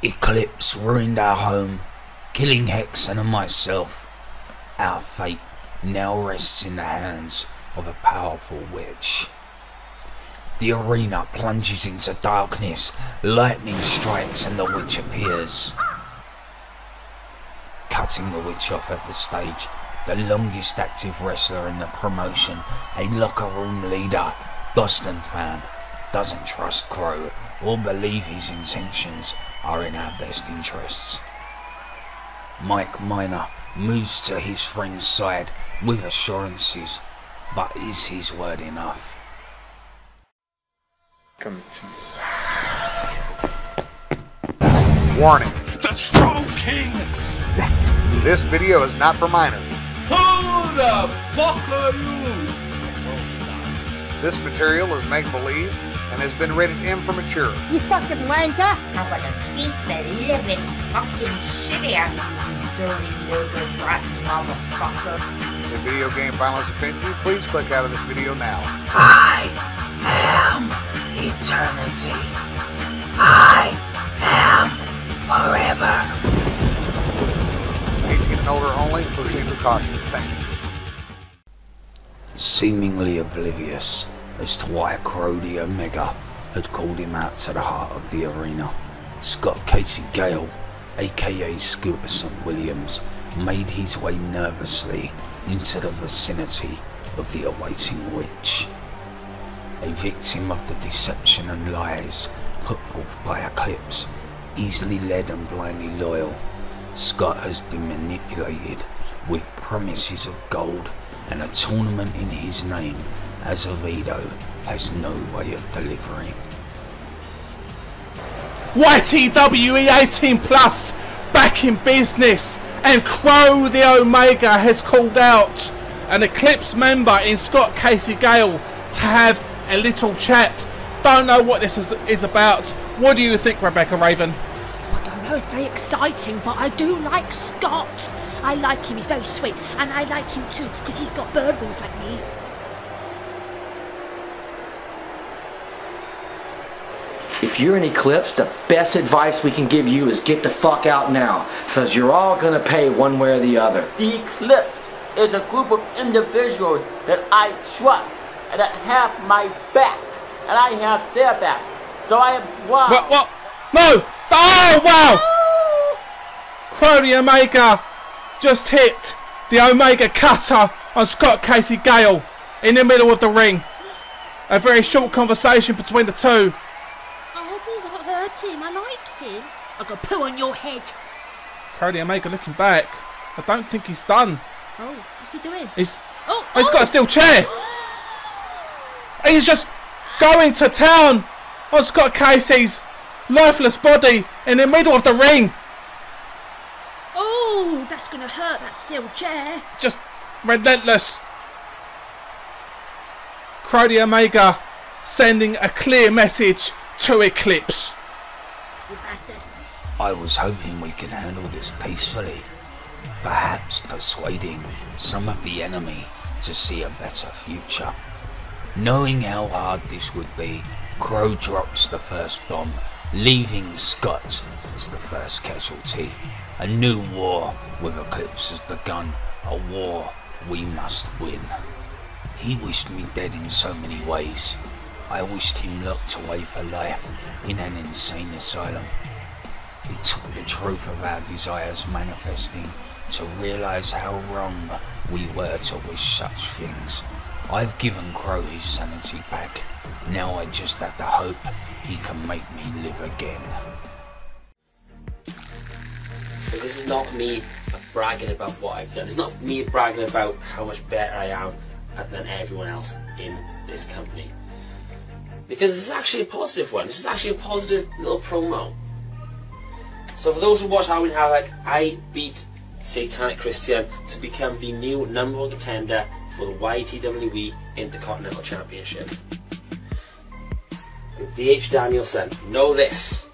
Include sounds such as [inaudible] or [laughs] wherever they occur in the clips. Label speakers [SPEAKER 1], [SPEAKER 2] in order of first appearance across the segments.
[SPEAKER 1] Eclipse ruined our home, killing Hexen and myself. Our fate now rests in the hands of a powerful witch. The arena plunges into darkness, lightning strikes and the witch appears. Cutting the witch off at the stage, the longest active wrestler in the promotion, a locker room leader, Boston fan, doesn't trust Krow or believe his intentions are in our best interests. Mike Miner moves to his friend's side with assurances, but is his word enough?
[SPEAKER 2] Come to Warning.
[SPEAKER 3] The Troll King!
[SPEAKER 2] This video is not for minors.
[SPEAKER 3] Who the fuck are you?
[SPEAKER 2] This material is make-believe and has been rated M for mature.
[SPEAKER 4] You fucking wanker!
[SPEAKER 5] I'm gonna beat the living fucking shit out of you, dirty murder rotten motherfucker.
[SPEAKER 2] If the video game violence offends you, please click out of this video now.
[SPEAKER 1] I am eternity. I am forever.
[SPEAKER 2] 18 and older only, proceed with caution. Thank you.
[SPEAKER 1] Seemingly oblivious as to why Crody Omega had called him out to the heart of the arena, Scott Casey Gale, aka Scooterson Williams, made his way nervously into the vicinity of the awaiting witch. A victim of the deception and lies put forth by Eclipse, easily led and blindly loyal, Scott has been manipulated with promises of gold and a tournament in his name as Ovido has no way of delivering.
[SPEAKER 6] YTWE 18 Plus back in business, and Krow the Omega has called out an Eclipse member in Scott Casey Gale to have a little chat. Don't know what this is, is about. What do you think, Rebecca Raven?
[SPEAKER 7] I don't know, it's very exciting, but I do like Scott. I like him, he's very sweet, and I like him too, because he's got bird wings like me.
[SPEAKER 8] If you're in Eclipse, the best advice we can give you is get the fuck out now, because you're all gonna pay one way or the other.
[SPEAKER 9] The Eclipse is a group of individuals that I trust and that have my back, and I have their back. So I am wow.
[SPEAKER 6] What? What? No! Oh, wow! Krow the Omega just hit the Omega cutter on Scott Casey Gale in the middle of the ring. A very short conversation between the two.
[SPEAKER 7] I hope he's not hurt him, I like him. I got poo on your head.
[SPEAKER 6] The Omega looking back. I don't think he's done.
[SPEAKER 7] Oh, what's he doing?
[SPEAKER 6] He's
[SPEAKER 7] Oh,
[SPEAKER 6] Oh, he's
[SPEAKER 7] oh.
[SPEAKER 6] got a steel chair. He's just going to town on Scott Casey's lifeless body in the middle of the ring.
[SPEAKER 7] Oh, that's gonna hurt, that steel chair.
[SPEAKER 6] Just relentless. Crody Omega sending a clear message to Eclipse.
[SPEAKER 1] I was hoping we could handle this peacefully, perhaps persuading some of the enemy to see a better future. Knowing how hard this would be, Krow drops the first bomb, leaving Scott as the first casualty. A new war with Eclipse has begun, a war we must win. He wished me dead in so many ways. I wished him locked away for life in an insane asylum. The truth of our desires manifesting to realize how wrong we were to wish such things. I've given Krow his sanity back. Now I just have to hope he can make me live again.
[SPEAKER 10] But this is not me bragging about what I've done. It's not me bragging about how much better I am than everyone else in this company. Because this is actually a positive one. This is actually a positive little promo. So for those who watch Halloween Havoc, I beat Satanic Christian to become the new number one contender for the YTWE Intercontinental Championship. DH Danielson, know this.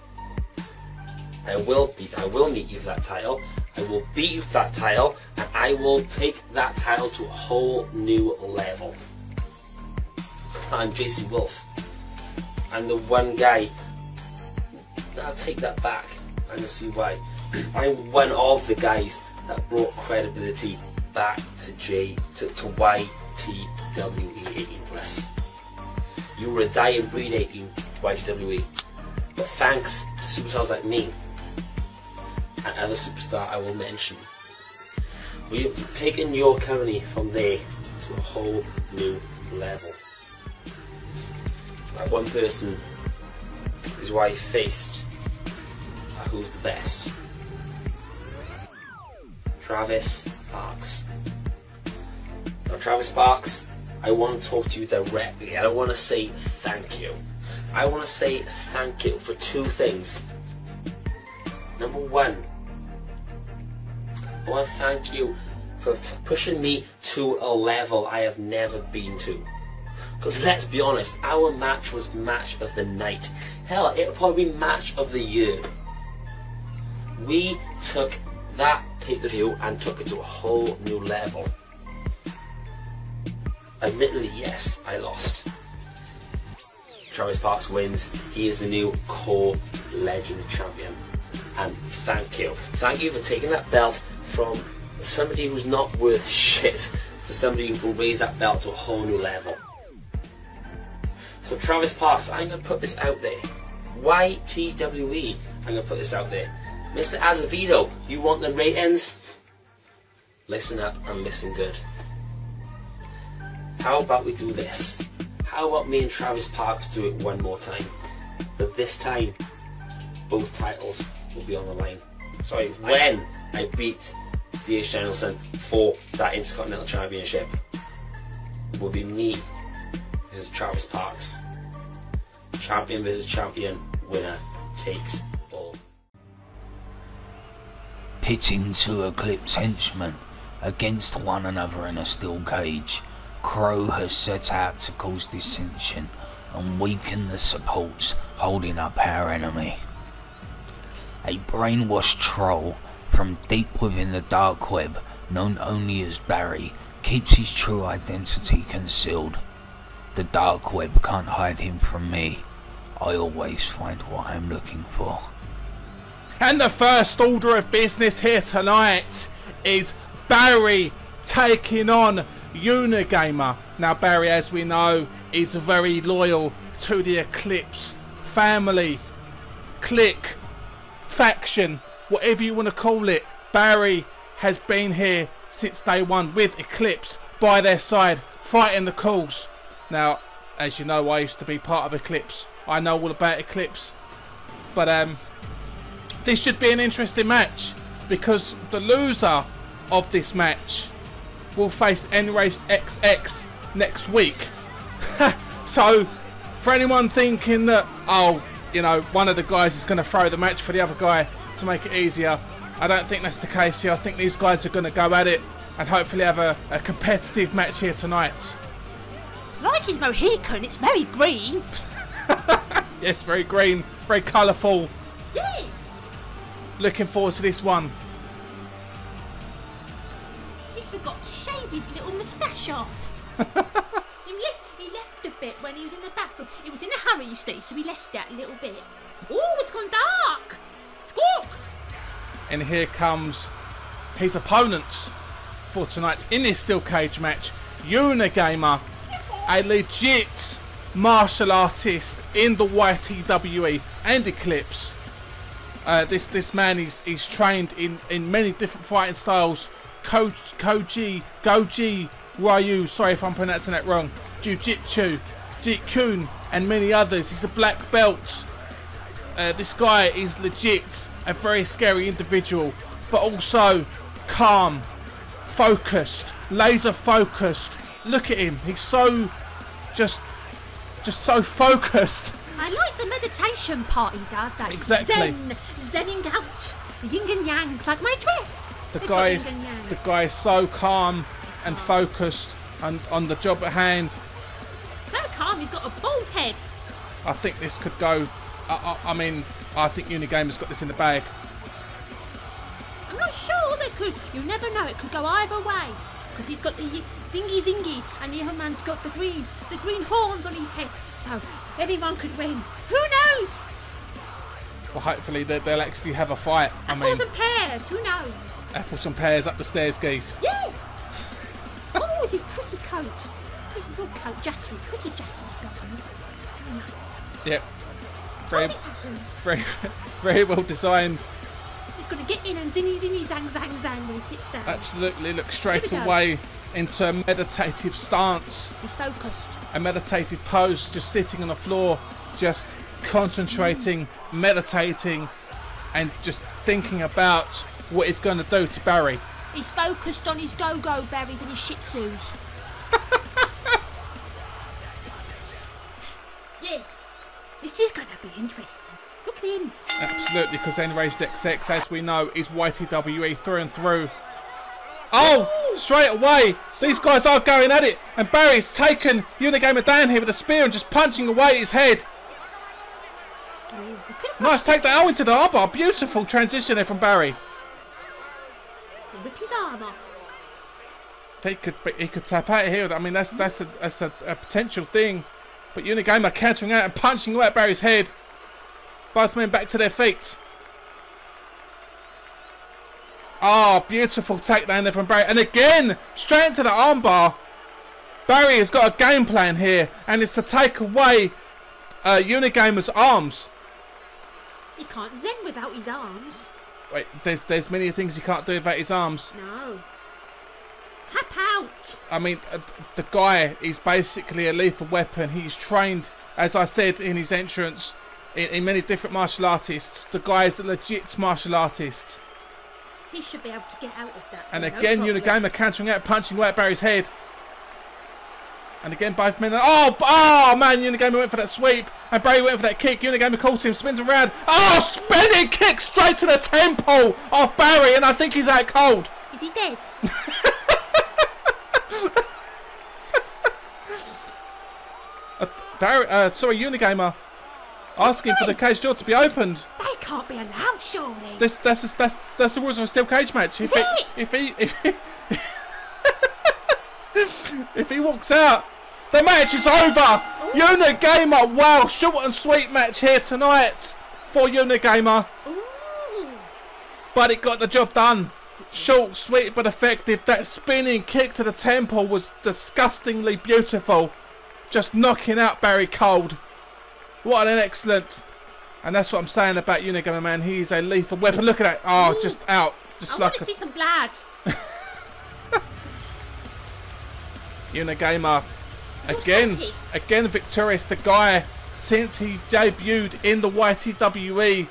[SPEAKER 10] I will beat I will meet you for that title. I will beat you for that title, and I will take that title to a whole new level. I'm JC Wolf. I'm the one guy. I'll take that back. And you'll see why. [clears throat] I'm one of the guys that brought credibility back to J to, to YTWE 18 plus. You were a dying breed 18 YTWE, but thanks to superstars like me and other superstar I will mention, we have taken your company from there to a whole new level. That one person is why I faced who's the best. Travis Sparks. Now, Travis Sparks, I want to talk to you directly. I don't want to say thank you. I want to say thank you for two things. Number one, I want to thank you for pushing me to a level I have never been to. Because let's be honest, our match was match of the night. Hell, it'll probably be match of the year. We took that pay-per-view and took it to a whole new level. Admittedly, yes, I lost. Travis Sparks wins. He is the new core legend champion. And thank you. Thank you for taking that belt from somebody who's not worth shit to somebody who can raise that belt to a whole new level. So Travis Sparks, I'm going to put this out there. YTWE, I'm going to put this out there. Mr. Azevedo, you want the ratings? Listen up and listen good. How about we do this? How about me and Travis Sparks do it one more time? But this time, both titles will be on the line. Sorry, when I beat D.H. Danielson for that Intercontinental Championship, it will be me versus Travis Sparks. Champion versus champion, winner takes
[SPEAKER 1] pitting two Eclipse henchmen against one another in a steel cage, Krow has set out to cause dissension and weaken the supports holding up our enemy. A brainwashed troll from deep within the dark web, known only as Barry, keeps his true identity concealed. The dark web can't hide him from me. I always find what I'm looking for.
[SPEAKER 6] And the first order of business here tonight is Barry taking on Unigamer. Now, Barry, as we know, is very loyal to the Eclipse family, clique, faction, whatever you want to call it. Barry has been here since day one with Eclipse by their side, fighting the cause. Now, as you know, I used to be part of Eclipse. I know all about Eclipse. But um, this should be an interesting match because the loser of this match will face Enraged XX next week. [laughs] so, for anyone thinking that, oh, you know, one of the guys is going to throw the match for the other guy to make it easier, I don't think that's the case here. I think these guys are going to go at it and hopefully have a, a competitive match here tonight.
[SPEAKER 7] Like his Mohican, it's very green. [laughs]
[SPEAKER 6] Yes, very green, very colourful.
[SPEAKER 7] Yes.
[SPEAKER 6] Looking forward to this one.
[SPEAKER 7] He forgot to shave his little moustache off. [laughs] he, left, he left a bit when he was in the bathroom. He was in a hurry, you see, so he left that little bit. Oh, it's gone dark. Squawk.
[SPEAKER 6] And here comes his opponents for tonight's in this steel cage match. Unigamer, a legit martial artist in the YTWE and Eclipse. Uh, this this man is he's trained in, in many different fighting styles. Ko, Koji, Goji, Ryu, sorry if I'm pronouncing that wrong. Jiu-Jitsu, Jeet Kune, and many others. He's a black belt. Uh, this guy is legit a very scary individual, but also calm, focused, laser focused. Look at him. He's so just just so [laughs] focused.
[SPEAKER 7] I like the meditation part he does. That
[SPEAKER 6] Exactly.
[SPEAKER 7] Zen, zenning out. The yin and yang. It's like my dress.
[SPEAKER 6] The
[SPEAKER 7] It's
[SPEAKER 6] guy is
[SPEAKER 7] yin and yang.
[SPEAKER 6] the guy is so calm and focused and on the job at hand.
[SPEAKER 7] So calm, he's got a bald head.
[SPEAKER 6] I think this could go. I, I, I mean, I think Unigamer's got this in the bag.
[SPEAKER 7] I'm not sure they could. You never know. It could go either way. Because he's got the zingy zingy, and the other man's got the green, the green horns on his head. So anyone could win. Who knows?
[SPEAKER 6] Well, hopefully they, they'll actually have a fight. I mean,
[SPEAKER 7] and pears, who knows?
[SPEAKER 6] apples and pears up the stairs, geese.
[SPEAKER 7] Yeah! [laughs] oh, his pretty coat. Pretty good coat, jacket. Pretty jacket he's got on. It's very nice.
[SPEAKER 6] Yep. Very, very, very well designed.
[SPEAKER 7] He's going to get in and zinny zinny zang zang zang when he sits down.
[SPEAKER 6] Absolutely, look straight
[SPEAKER 7] we go.
[SPEAKER 6] away into a meditative stance,
[SPEAKER 7] He's focused.
[SPEAKER 6] A meditative pose, just sitting on the floor, just concentrating, meditating, and just thinking about what he's going to do to Barry.
[SPEAKER 7] He's focused on his go-go berries and his shih tzus. [laughs] yeah. This is going to be interesting. Look at him.
[SPEAKER 6] Absolutely, because Enraged XX, as we know, is YTWE through and through. Oh, straight away, these guys are going at it, and Barry's taken Unigamer down here with a spear and just punching away his head.
[SPEAKER 7] We could have
[SPEAKER 6] Nice take that out into the armbar. Beautiful transition there from Barry.
[SPEAKER 7] rip his arm off.
[SPEAKER 6] He could he could tap out here. I mean, that's that's a, that's a, a potential thing. But Unigamer countering out and punching away at Barry's head. Both men back to their feet. Oh, beautiful takedown there from Barry. And again, straight into the armbar. Barry has got a game plan here, and it's to take away uh, Unigamer's arms.
[SPEAKER 7] He can't zen without his arms.
[SPEAKER 6] Wait, there's there's many things he can't do without his arms.
[SPEAKER 7] No. Tap out.
[SPEAKER 6] I mean, uh, the guy is basically a lethal weapon. He's trained, as I said in his entrance, in, in many different martial artists. The guy is a legit martial artist.
[SPEAKER 7] He should be able to get out of that.
[SPEAKER 6] And
[SPEAKER 7] no
[SPEAKER 6] again,
[SPEAKER 7] problem.
[SPEAKER 6] Unigamer countering out, punching away at Barry's head. And again, both men. Oh, oh man, Unigamer went for that sweep, and Barry went for that kick. Unigamer calls him, spins around. Oh, spinning kick straight to the temple of Barry, and I think he's out cold.
[SPEAKER 7] Is he dead?
[SPEAKER 6] Uh, [laughs] Barry, uh, sorry, Unigamer, asking for the cage door to be opened.
[SPEAKER 7] They can't be allowed, surely.
[SPEAKER 6] This that's just, that's that's the rules of a steel cage match. If
[SPEAKER 7] Is
[SPEAKER 6] he,
[SPEAKER 7] it?
[SPEAKER 6] if he if he [laughs] if he walks out, the match is over. Unigamer, wow, short and sweet match here tonight for Unigamer,
[SPEAKER 7] Ooh.
[SPEAKER 6] but it got the job done. Short, sweet, but effective. That spinning kick to the temple was disgustingly beautiful, just knocking out Barry cold. What an excellent. And that's what I'm saying about Unigamer, man. He's a lethal weapon. Look at that. Oh,
[SPEAKER 7] Ooh.
[SPEAKER 6] just out. Just
[SPEAKER 7] I
[SPEAKER 6] like
[SPEAKER 7] want
[SPEAKER 6] a
[SPEAKER 7] to see some blood. [laughs]
[SPEAKER 6] Unigamer
[SPEAKER 7] You're
[SPEAKER 6] again,
[SPEAKER 7] sweaty.
[SPEAKER 6] again victorious. The guy since he debuted in the YTWE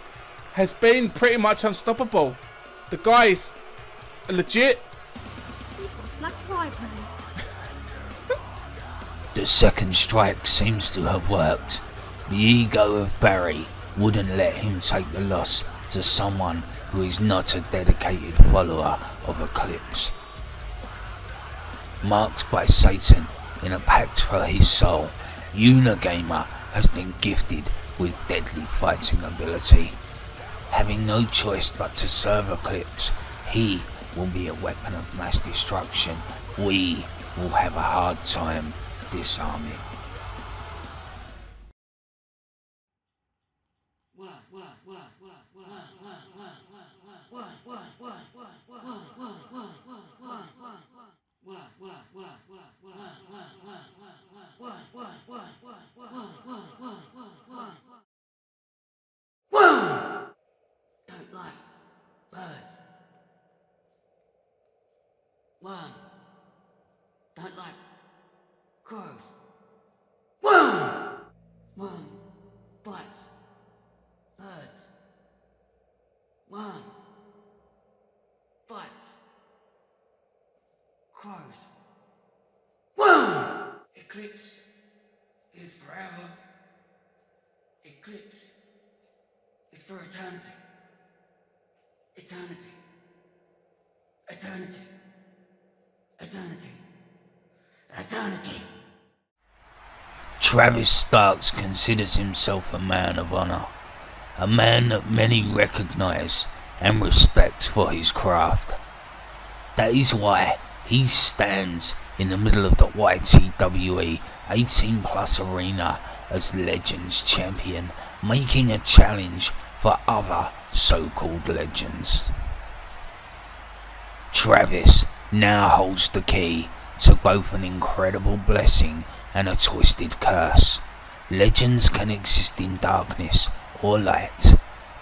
[SPEAKER 6] has been pretty much unstoppable. The guy's legit.
[SPEAKER 7] You've got slug eyebrows. [laughs]
[SPEAKER 1] The second strike seems to have worked. The ego of Barry wouldn't let him take the loss to someone who is not a dedicated follower of Eclipse. Marked by Satan in a pact for his soul, Unigamer has been gifted with deadly fighting ability. Having no choice but to serve Eclipse, he will be a weapon of mass destruction. We will have a hard time disarming.
[SPEAKER 8] Don't like birds. Worm. Don't like crows. Worm. Worm bites birds. Worm bites crows. Worm. Eclipse is forever. Eclipse is for eternity. Eternity. Eternity. Eternity. Eternity.
[SPEAKER 1] Travis Sparks considers himself a man of honor, a man that many recognize and respect for his craft. That is why he stands in the middle of the YTWE 18 plus arena as Legends champion making a challenge for other so-called legends. Travis now holds the key to both an incredible blessing and a twisted curse. Legends can exist in darkness or light.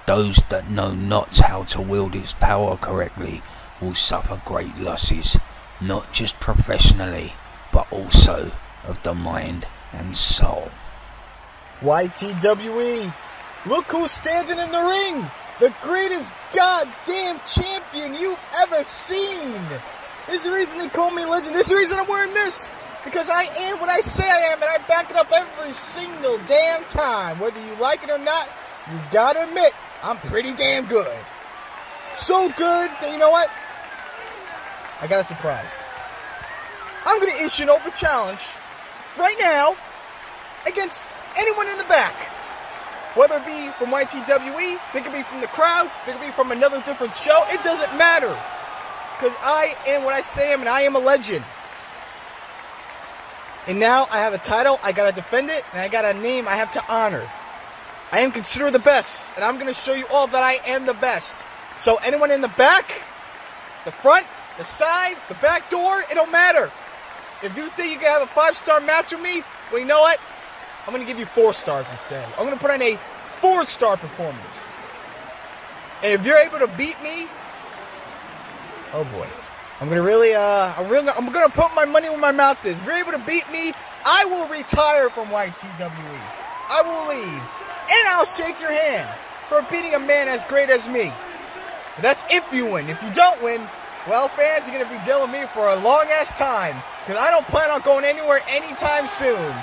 [SPEAKER 1] Those that know not how to wield its power correctly will suffer great losses, not just professionally, but also of the mind and soul.
[SPEAKER 4] YTWE, look who's standing in the ring! The greatest goddamn champion you've ever seen! This is the reason they call me legend. This is the reason I'm wearing this! Because I am what I say I am, and I back it up every single damn time. Whether you like it or not, you gotta admit, I'm pretty damn good. So good that you know what? I got a surprise. I'm gonna issue an open challenge right now against anyone in the back. Whether it be from YTWE, they could be from the crowd, they could be from another different show, it doesn't matter. Because I am what I say I am, and I am a legend. And now I have a title, I gotta defend it, and I got a name I have to honor. I am considered the best, and I'm gonna show you all that I am the best. So anyone in the back, the front, the side, the back door, it don't matter. If you think you can have a five star match with me, well, you know what? I'm gonna give you four stars instead. I'm gonna put on a four star performance. And if you're able to beat me, oh boy, I'm gonna really, uh, I'm really, I'm gonna put my money where my mouth is. If you're able to beat me, I will retire from YTWE. I will leave, and I'll shake your hand for beating a man as great as me. But that's if you win. If you don't win, well, fans, you're gonna be dealing with me for a long ass time because I don't plan on going anywhere anytime soon.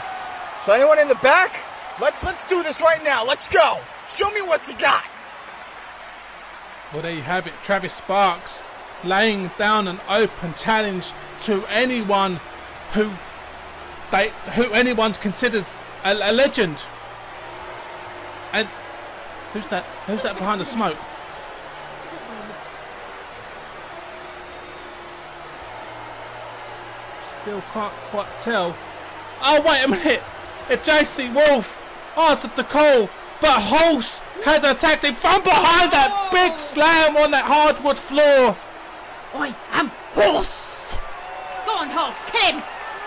[SPEAKER 4] So anyone in the back, let's let's do this right now. Let's go. Show me what you got.
[SPEAKER 6] Well, there you have it. Travis Sparks laying down an open challenge to anyone who they who anyone considers a, a legend. And who's that? Who's that behind the smoke? Still can't quite tell. Oh wait a minute! It's JC Wolf answered the call, but Hulse has attacked him from behind that big oh. slam on that hardwood floor.
[SPEAKER 7] I am horse. Go on, horse, kill him.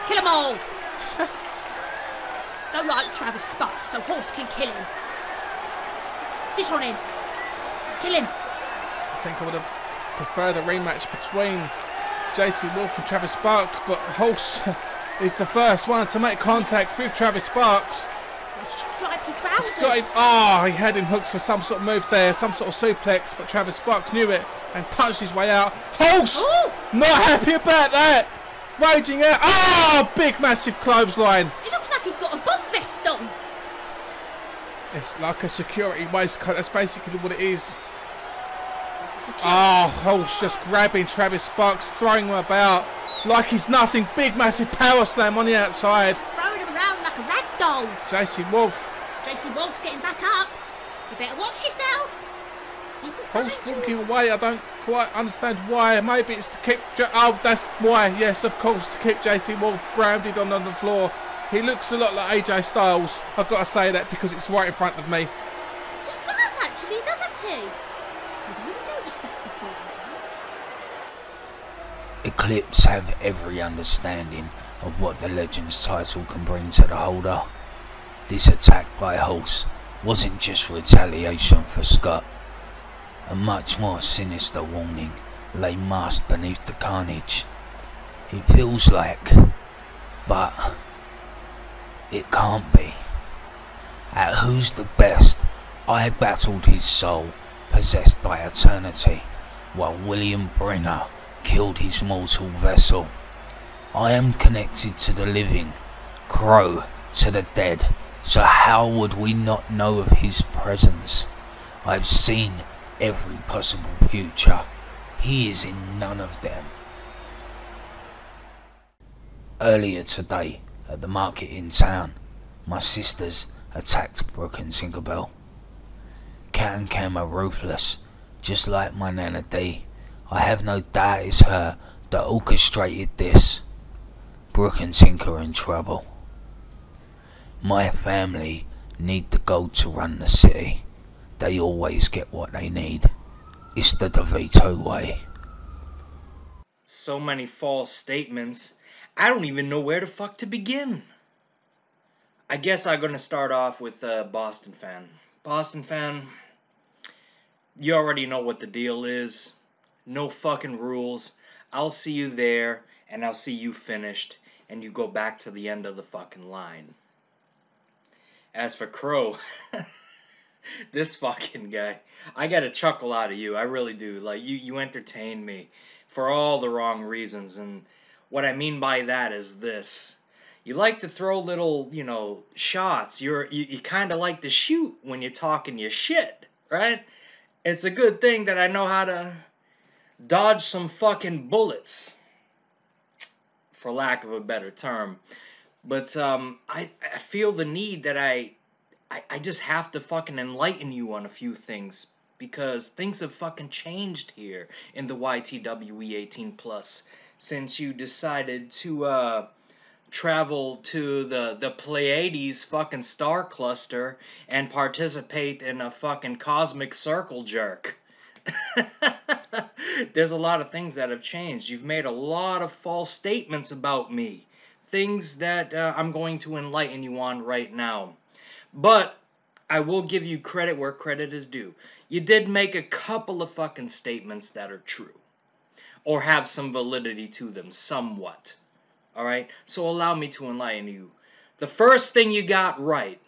[SPEAKER 7] Kill them all. [laughs] Don't like Travis Sparks, so horse can kill him. Sit on him. Kill him.
[SPEAKER 6] I think I would have preferred a rematch between JC Wolf and Travis Sparks, but Hulse [laughs] is the first one to make contact with Travis Sparks.
[SPEAKER 7] Stripy trousers.
[SPEAKER 6] Got him, oh, he had him hooked for some sort of move there, some sort of suplex, but Travis Sparks knew it and punched his way out. Hulse!
[SPEAKER 7] Ooh.
[SPEAKER 6] Not happy about that! Raging out. Oh, big massive clothesline.
[SPEAKER 7] It looks like he's got a bug vest on.
[SPEAKER 6] It's like a security waistcoat. That's basically what it is. Oh, Hulse just grabbing Travis Sparks, throwing him about like he's nothing. Big massive power slam on the outside.
[SPEAKER 7] Throwing him around like a rag doll.
[SPEAKER 6] JC Wolf.
[SPEAKER 7] JC Wolf's getting back up. You better watch yourself. You can
[SPEAKER 6] Hulse
[SPEAKER 7] find
[SPEAKER 6] walking away. I don't quite understand why. Maybe it's to keep. J- oh, that's why. Yes, of course, to keep JC Wolf grounded on, on the floor. He looks a lot like AJ Styles. I've got to say that because it's right in front of me.
[SPEAKER 7] He does actually, doesn't he? I've never noticed that before.
[SPEAKER 1] Eclipse have every understanding of what the Legends title can bring to the holder. This attack by Hulse wasn't just retaliation for Scott. A much more sinister warning lay masked beneath the carnage. It feels like, but it can't be. At Who's the Best, I battled his soul, possessed by eternity, while William Bringer killed his mortal vessel. I am connected to the living, Krow to the dead, so how would we not know of his presence? I've seen every possible future. He is in none of them. Earlier today, at the market in town, my sisters attacked Brooke and Tinkerbell. Cat and Cam are ruthless, just like my Nana D. I have no doubt it's her that orchestrated this. Brooke and Tinker are in trouble. My family need the gold to run the city, they always get what they need. It's the DeVito way.
[SPEAKER 11] So many false statements. I don't even know where the fuck to begin. I guess I'm gonna start off with uh, BostonFan. Boston fan, you already know what the deal is. No fucking rules. I'll see you there, and I'll see you finished, and you go back to the end of the fucking line. As for Krow, [laughs] this fucking guy, I get a chuckle out of you. I really do. Like you, you entertain me for all the wrong reasons, and what I mean by that is this: you like to throw little, you know, shots. You're you, you kind of like to shoot when you're talking your shit, right? It's a good thing that I know how to dodge some fucking bullets, for lack of a better term. But um, I I feel the need that I, I I just have to fucking enlighten you on a few things because things have fucking changed here in the YTWE 18 plus since you decided to uh travel to the the Pleiades fucking star cluster and participate in a fucking cosmic circle jerk. [laughs] There's a lot of things that have changed. You've made a lot of false statements about me. Things that uh, I'm going to enlighten you on right now. But I will give you credit where credit is due. You did make a couple of fucking statements that are true. Or have some validity to them, somewhat. Alright? So allow me to enlighten you. The first thing you got right.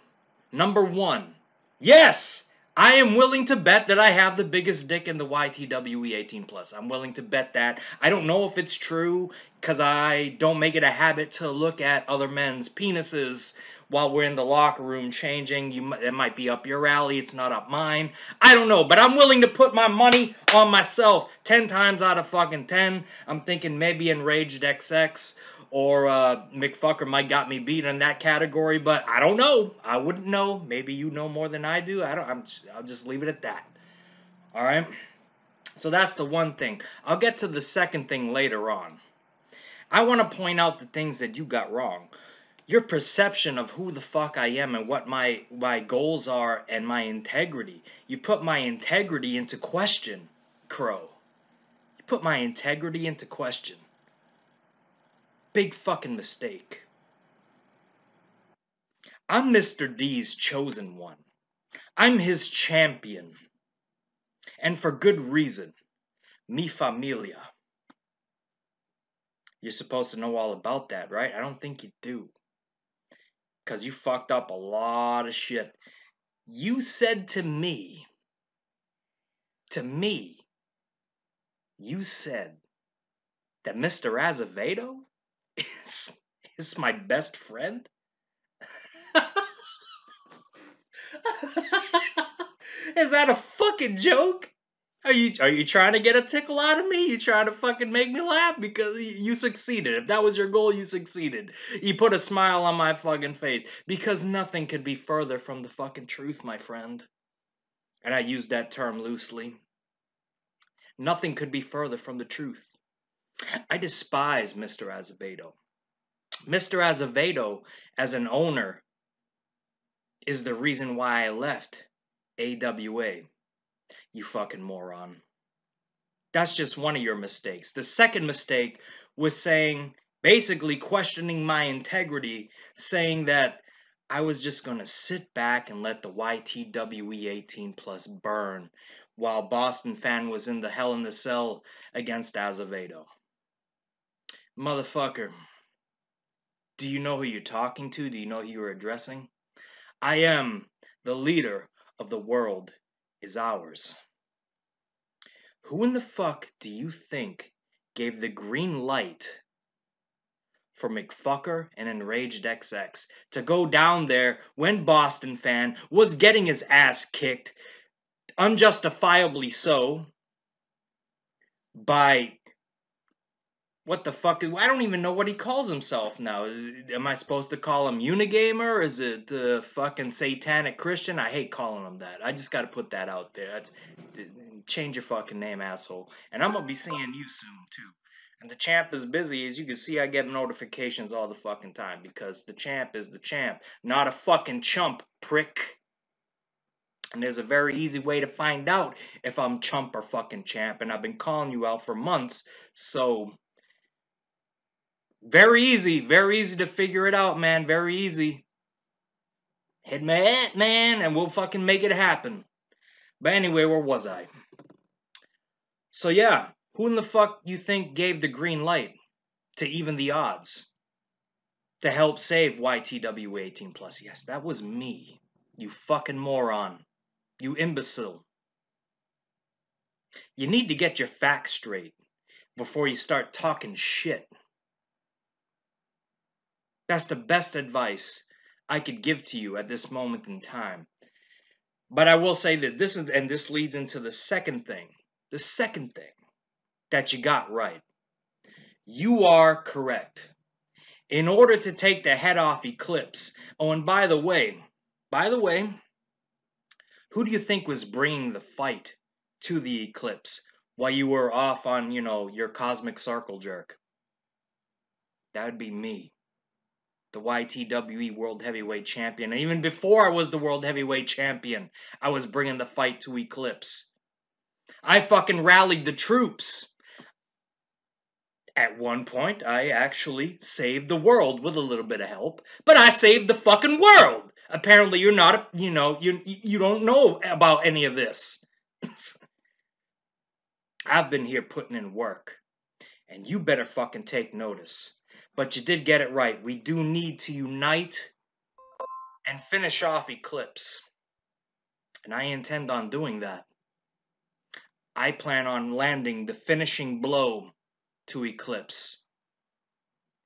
[SPEAKER 11] Number one. Yes! I am willing to bet that I have the biggest dick in the YTWE 18 plus. I'm willing to bet that. I don't know if it's true because I don't make it a habit to look at other men's penises while we're in the locker room changing. You it might be up your alley. It's not up mine. I don't know, but I'm willing to put my money on myself 10 times out of fucking 10. I'm thinking maybe Enraged XX or uh, McFucker might got me beat in that category, but I don't know. I wouldn't know. Maybe you know more than I do. I don't. I'm. I'll just leave it at that. All right. So that's the one thing. I'll get to the second thing later on. I want to point out the things that you got wrong. Your perception of who the fuck I am and what my my goals are and my integrity. You put my integrity into question, Krow. You put my integrity into question big fucking mistake. I'm Mr. D's chosen one. I'm his champion. And for good reason. Mi familia. You're supposed to know all about that, right? I don't think you do. Because you fucked up a lot of shit. You said to me, to me, you said that Mr. Azevedo is is my best friend? [laughs] is that a fucking joke? Are you are you trying to get a tickle out of me? You trying to fucking make me laugh because you succeeded. If that was your goal, you succeeded. You put a smile on my fucking face because nothing could be further from the fucking truth, my friend. And I use that term loosely. Nothing could be further from the truth. I despise Mr. Azevedo. Mr. Azevedo, as an owner, is the reason why I left AWA. You fucking moron. That's just one of your mistakes. The second mistake was saying, basically questioning my integrity, saying that I was just going to sit back and let the YTWE 18 plus burn while BostonFan was in the hell in the cell against Azevedo. Motherfucker, do you know who you're talking to? Do you know who you're addressing? I am the leader of the world is ours. Who in the fuck do you think gave the green light for McFucker and Enraged XX to go down there when BostonFan was getting his ass kicked, unjustifiably so, by what the fuck? I don't even know what he calls himself now. Am I supposed to call him Unigamer? Is it the fucking Satanic Christian? I hate calling him that. I just got to put that out there. That's, change your fucking name, asshole. And I'm gonna be seeing you soon too. And the champ is busy. As you can see, I get notifications all the fucking time because the champ is the champ, not a fucking chump, prick. And there's a very easy way to find out if I'm chump or fucking champ. And I've been calling you out for months. So, very easy. Very easy to figure it out, man. Very easy. Hit my aunt, man, and we'll fucking make it happen. But anyway, where was I? So, yeah. Who in the fuck you think gave the green light to even the odds to help save YTW 18 plus? Yes, that was me. You fucking moron. You imbecile. You need to get your facts straight before you start talking shit. That's the best advice I could give to you at this moment in time. But I will say that this is, and this leads into the second thing. The second thing that you got right. You are correct. In order to take the head off Eclipse, oh, and by the way, by the way, who do you think was bringing the fight to the Eclipse while you were off on, you know, your cosmic circle jerk? That would be me the YTWE World Heavyweight Champion. And even before I was the World Heavyweight Champion, I was bringing the fight to Eclipse. I fucking rallied the troops. At one point, I actually saved the world with a little bit of help, but I saved the fucking world. Apparently, you're not, you know, you you don't know about any of this. [laughs] I've been here putting in work, and you better fucking take notice. But you did get it right. We do need to unite and finish off Eclipse. And I intend on doing that. I plan on landing the finishing blow to Eclipse.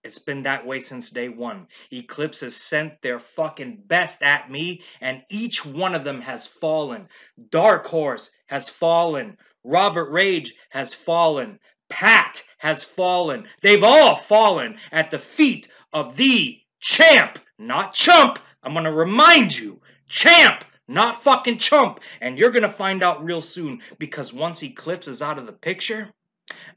[SPEAKER 11] It's been that way since day one. Eclipse has sent their fucking best at me, and each one of them has fallen. Dark Horse has fallen. Roburt Rage has fallen. Pat has fallen. They've all fallen at the feet of the champ, not chump. I'm going to remind you, champ, not fucking chump. And you're going to find out real soon because once Eclipse is out of the picture,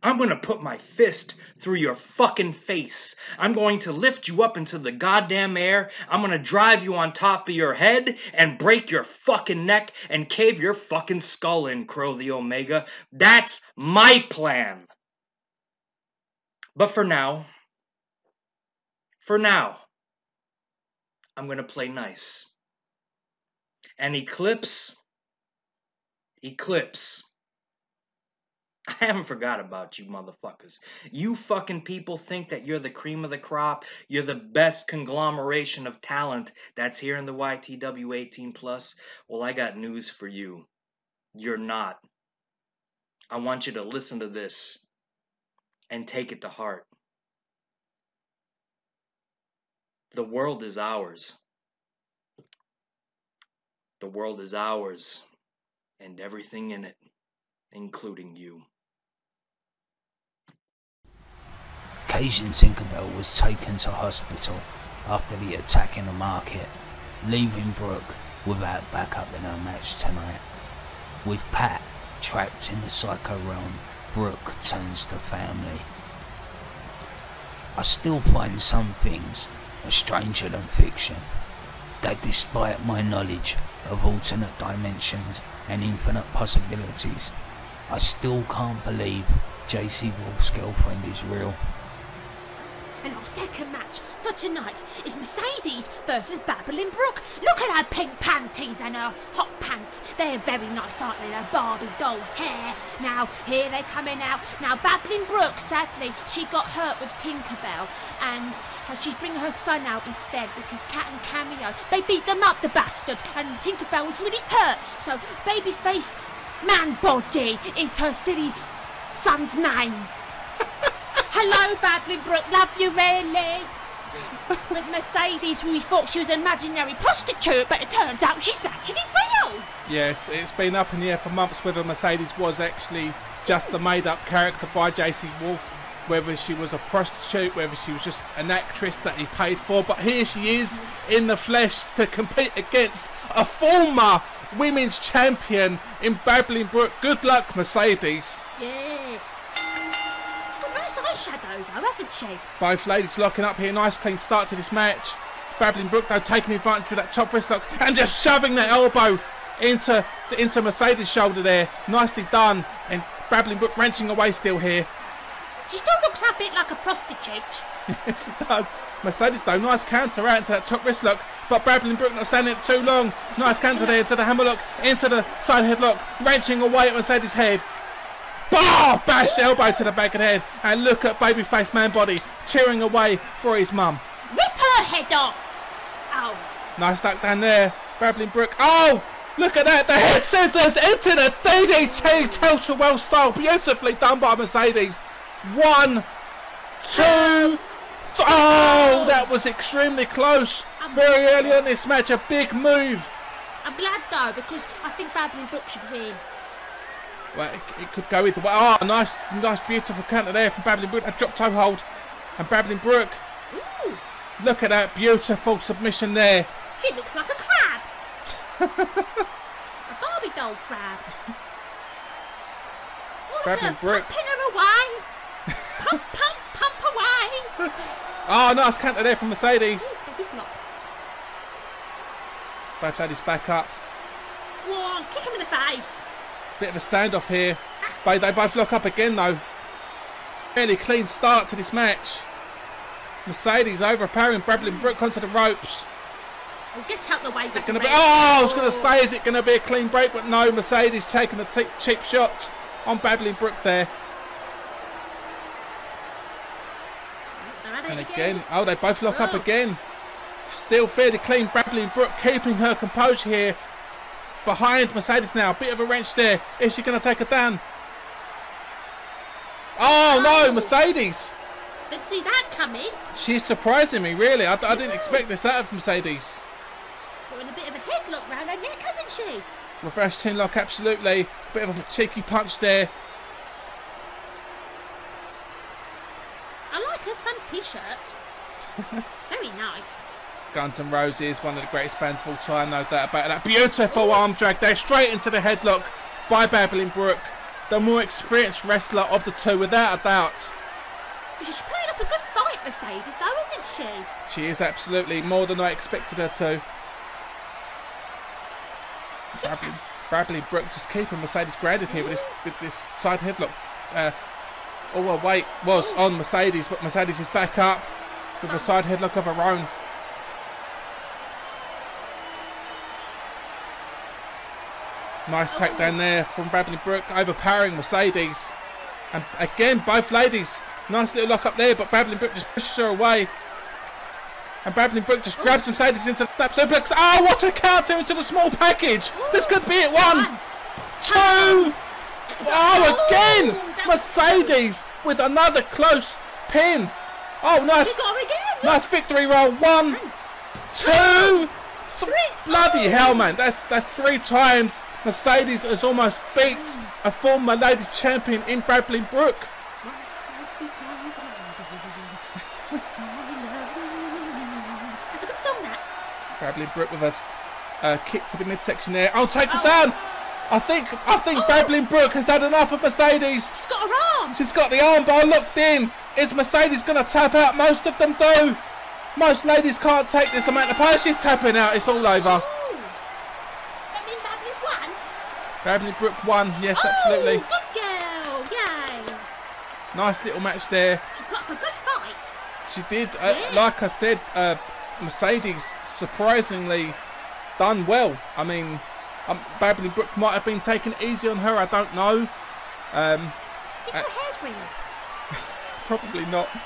[SPEAKER 11] I'm going to put my fist through your fucking face. I'm going to lift you up into the goddamn air. I'm going to drive you on top of your head and break your fucking neck and cave your fucking skull in, Krow the Omega. That's my plan. But for now, for now, I'm going to play nice. And Eclipse, Eclipse. [laughs] I haven't forgot about you motherfuckers. You fucking people think that you're the cream of the crop. You're the best conglomeration of talent that's here in the YTW 18 plus. Well, I got news for you. You're not. I want you to listen to this and take it to heart. The world is ours. The world is ours and everything in it, including you.
[SPEAKER 1] Kaijin Tinkerbell was taken to hospital after the attack in the market, leaving Brooke without backup in her match tonight. With Pat trapped in the psycho realm Brooke turns to family. I still find some things stranger than fiction, that despite my knowledge of alternate dimensions and infinite possibilities, I still can't believe JC Wolf's girlfriend is real.
[SPEAKER 7] And our second for tonight is Mercedes versus Babbling Brook. Look at her pink panties and her hot pants. They're very nice, aren't they? Her Barbie doll hair. Now, here they're coming out. Now, Babbling Brook, sadly, she got hurt with Tinkerbell and uh, she's bringing her son out instead because Cat and Cameo, they beat them up, the bastard, and Tinkerbell was really hurt. So, Babyface Man Body is her silly son's name. [laughs] Hello, Babbling Brook. love you really. With Mercedes, we thought she was an imaginary prostitute, but it turns out she's actually real.
[SPEAKER 6] Yes, it's been up in the air for months whether Mercedes was actually just a made up character by JC Wolf, whether she was a prostitute, whether she was just an actress that he paid for. But here she is in the flesh to compete against a former women's champion in Babbling Brook. Good luck, Mercedes.
[SPEAKER 7] Yeah. Shadow though, hasn't she?
[SPEAKER 6] Both ladies locking up here. Nice clean start to this match. Babbling Brook though taking advantage of that chop wrist lock and just shoving that elbow into into Mercedes' shoulder there. Nicely done. And Babbling Brook wrenching away still here.
[SPEAKER 7] She still looks a bit like a prostitute. [laughs]
[SPEAKER 6] She does. Mercedes though, nice counter out into that chop wrist lock, but Babbling Brook not standing it too long. Nice counter there into the hammerlock, into the side headlock, wrenching away at Mercedes' head. Bah! Bash elbow to the back of the head, and look at babyface man body cheering away for his mum.
[SPEAKER 7] Rip her head off! Ow.
[SPEAKER 6] Nice duck down there, Babbling Brook. Oh! Look at that! The head scissors into the DDT Total Well style, beautifully done by Mercedes. One, two. Oh, that was extremely close. Very early on this match, a big move.
[SPEAKER 7] I'm glad though because I think Babbling Brook should win.
[SPEAKER 6] Well, it, it could go either way. Oh, nice, nice, beautiful counter there from Babbling Brook. A drop toe hold, and Babbling Brook.
[SPEAKER 7] Ooh,
[SPEAKER 6] Look at that beautiful submission there.
[SPEAKER 7] she looks like a crab. a Barbie doll crab. [laughs]
[SPEAKER 6] Babbling Brook.
[SPEAKER 7] pumping her away. Pump, [laughs] pump, pump away.
[SPEAKER 6] Oh, nice counter there from Mercedes.
[SPEAKER 7] Ooh.
[SPEAKER 6] Both ladies back up.
[SPEAKER 7] One, kick him in the face.
[SPEAKER 6] Bit of a standoff here. But they both lock up again though. Fairly clean start to this match. Mercedes overpowering Babbling Brook onto the ropes.
[SPEAKER 7] Oh, get out the way.
[SPEAKER 6] Is it going to be? Oh, I was going to say, is it going to be a clean break? But no, Mercedes taking the cheap shot on Babbling Brook there.
[SPEAKER 7] They're at it
[SPEAKER 6] And
[SPEAKER 7] again.
[SPEAKER 6] again, oh, they both lock up
[SPEAKER 7] Oh.
[SPEAKER 6] again. Still fairly clean. Babbling Brook keeping her composure here. Behind Mercedes now. Bit of a wrench there. Is she going to take it down? Oh, no,
[SPEAKER 7] Oh.
[SPEAKER 6] Mercedes.
[SPEAKER 7] Didn't see that coming.
[SPEAKER 6] She's surprising me, really. I, I didn't expect this out of Mercedes.
[SPEAKER 7] Putting a bit of a headlock round her neck, hasn't she?
[SPEAKER 6] Reverse chin lock, absolutely. Bit of a cheeky punch there.
[SPEAKER 7] I like her son's t-shirt. [laughs] Very nice.
[SPEAKER 6] Guns N' Roses, one of the greatest bands of all time, no doubt about that. Beautiful arm drag there, straight into the headlock by Babbling Brook. The more experienced wrestler of the two, without a doubt.
[SPEAKER 7] She's putting up a good fight, Mercedes, though, isn't she?
[SPEAKER 6] She is absolutely more than I expected her to. Babbling, Babbling Brook just keeping Mercedes grounded here with this with this side headlock. Uh, all her weight was on Mercedes, but Mercedes is back up with a side headlock of her own. Nice takedown there from Babbling Brook, overpowering Mercedes. And again, both ladies, nice little lock up there, but Babbling Brook just pushes her away. And Babbling Brook just grabs Mercedes into the step suplex. Oh, what a counter into the small package! This could be it. One, two. Oh, again! Mercedes with another close pin. Oh, nice,
[SPEAKER 7] She got her again. look.
[SPEAKER 6] nice victory roll. One, two,
[SPEAKER 7] Three.
[SPEAKER 6] Bloody
[SPEAKER 7] Oh.
[SPEAKER 6] hell, man! That's that's three times Mercedes has almost beat a former ladies champion in Babbling Brook.
[SPEAKER 7] That's a good song, that.
[SPEAKER 6] Babbling Brook with a uh, kick to the midsection there. Oh, takes it down. I think I think Babbling Brook has had enough of Mercedes.
[SPEAKER 7] She's got her arm.
[SPEAKER 6] She's got the armbar locked in. Is Mercedes going to tap out? Most of them do. Most ladies can't take this amount of power. She's tapping out. It's all over.
[SPEAKER 7] Oh. That means Babbly's won.
[SPEAKER 6] Babbling Brook won. Yes, absolutely.
[SPEAKER 7] Oh, good girl. Yay.
[SPEAKER 6] Nice little match there.
[SPEAKER 7] She put up a good fight.
[SPEAKER 6] She did, uh,
[SPEAKER 7] Yeah.
[SPEAKER 6] like I said, uh, Mercedes surprisingly done well. I mean, um, Brook might have been taken easy on her. I don't know. Um,
[SPEAKER 7] Think
[SPEAKER 6] Uh,
[SPEAKER 7] her hair's ringing. [laughs]
[SPEAKER 6] probably not. [laughs]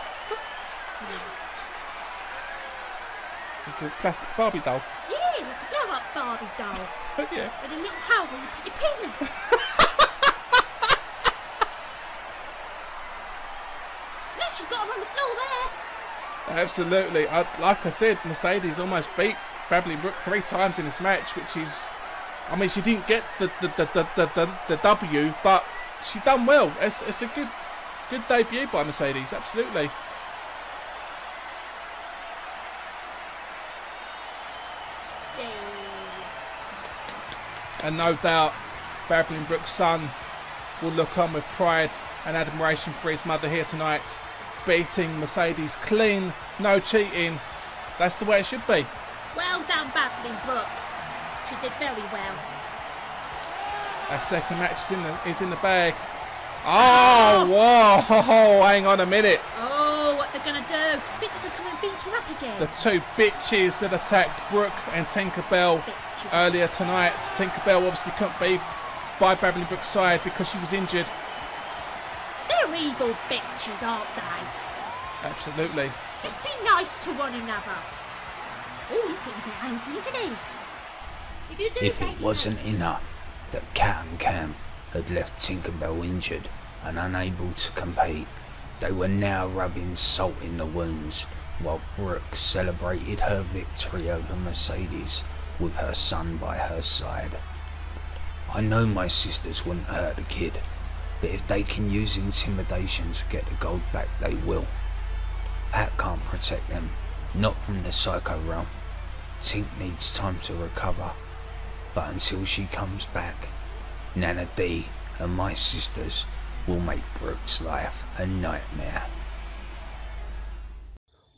[SPEAKER 6] She's a plastic Barbie doll.
[SPEAKER 7] Yeah, like a blow up Barbie doll. [laughs]
[SPEAKER 6] yeah.
[SPEAKER 7] With a little hole where you put your penis. No, she's got her on the floor there.
[SPEAKER 6] Absolutely. I, like I said, Mercedes almost beat Babbling Brook three times in this match, which is, I mean, she didn't get the the, the, the, the, the, the W, but she done well. It's, it's a good good debut by Mercedes. Absolutely. And no doubt, Babbling Brook's son will look on with pride and admiration for his mother here tonight. Beating Mercedes clean, no cheating. That's the way it should be.
[SPEAKER 7] Well done, Babbling Brooke. She did very well.
[SPEAKER 6] Our second match is in the is in the bag. Oh, oh! whoa! [laughs] Hang on a minute.
[SPEAKER 7] Oh, what they're gonna do? I think they're come and beat you up again.
[SPEAKER 6] The two bitches that attacked Brooke and Tinkerbell earlier tonight. Tinkerbell obviously couldn't be by Beverly Brook's side because she was injured.
[SPEAKER 7] They're evil bitches, aren't they?
[SPEAKER 6] Absolutely.
[SPEAKER 7] Just be nice to one another. Oh, he's getting a bit angry, isn't he? You do
[SPEAKER 1] If it wasn't enough that Cat and Cam had left Tinkerbell injured and unable to compete, they were now rubbing salt in the wounds while Brooke celebrated her victory over Mercedes with her son by her side. I know my sisters wouldn't hurt a kid, but if they can use intimidation to get the gold back, they will. Pat can't protect them, not from the psycho realm. Tink needs time to recover, but until she comes back, Nana D and my sisters will make Brooke's life a nightmare.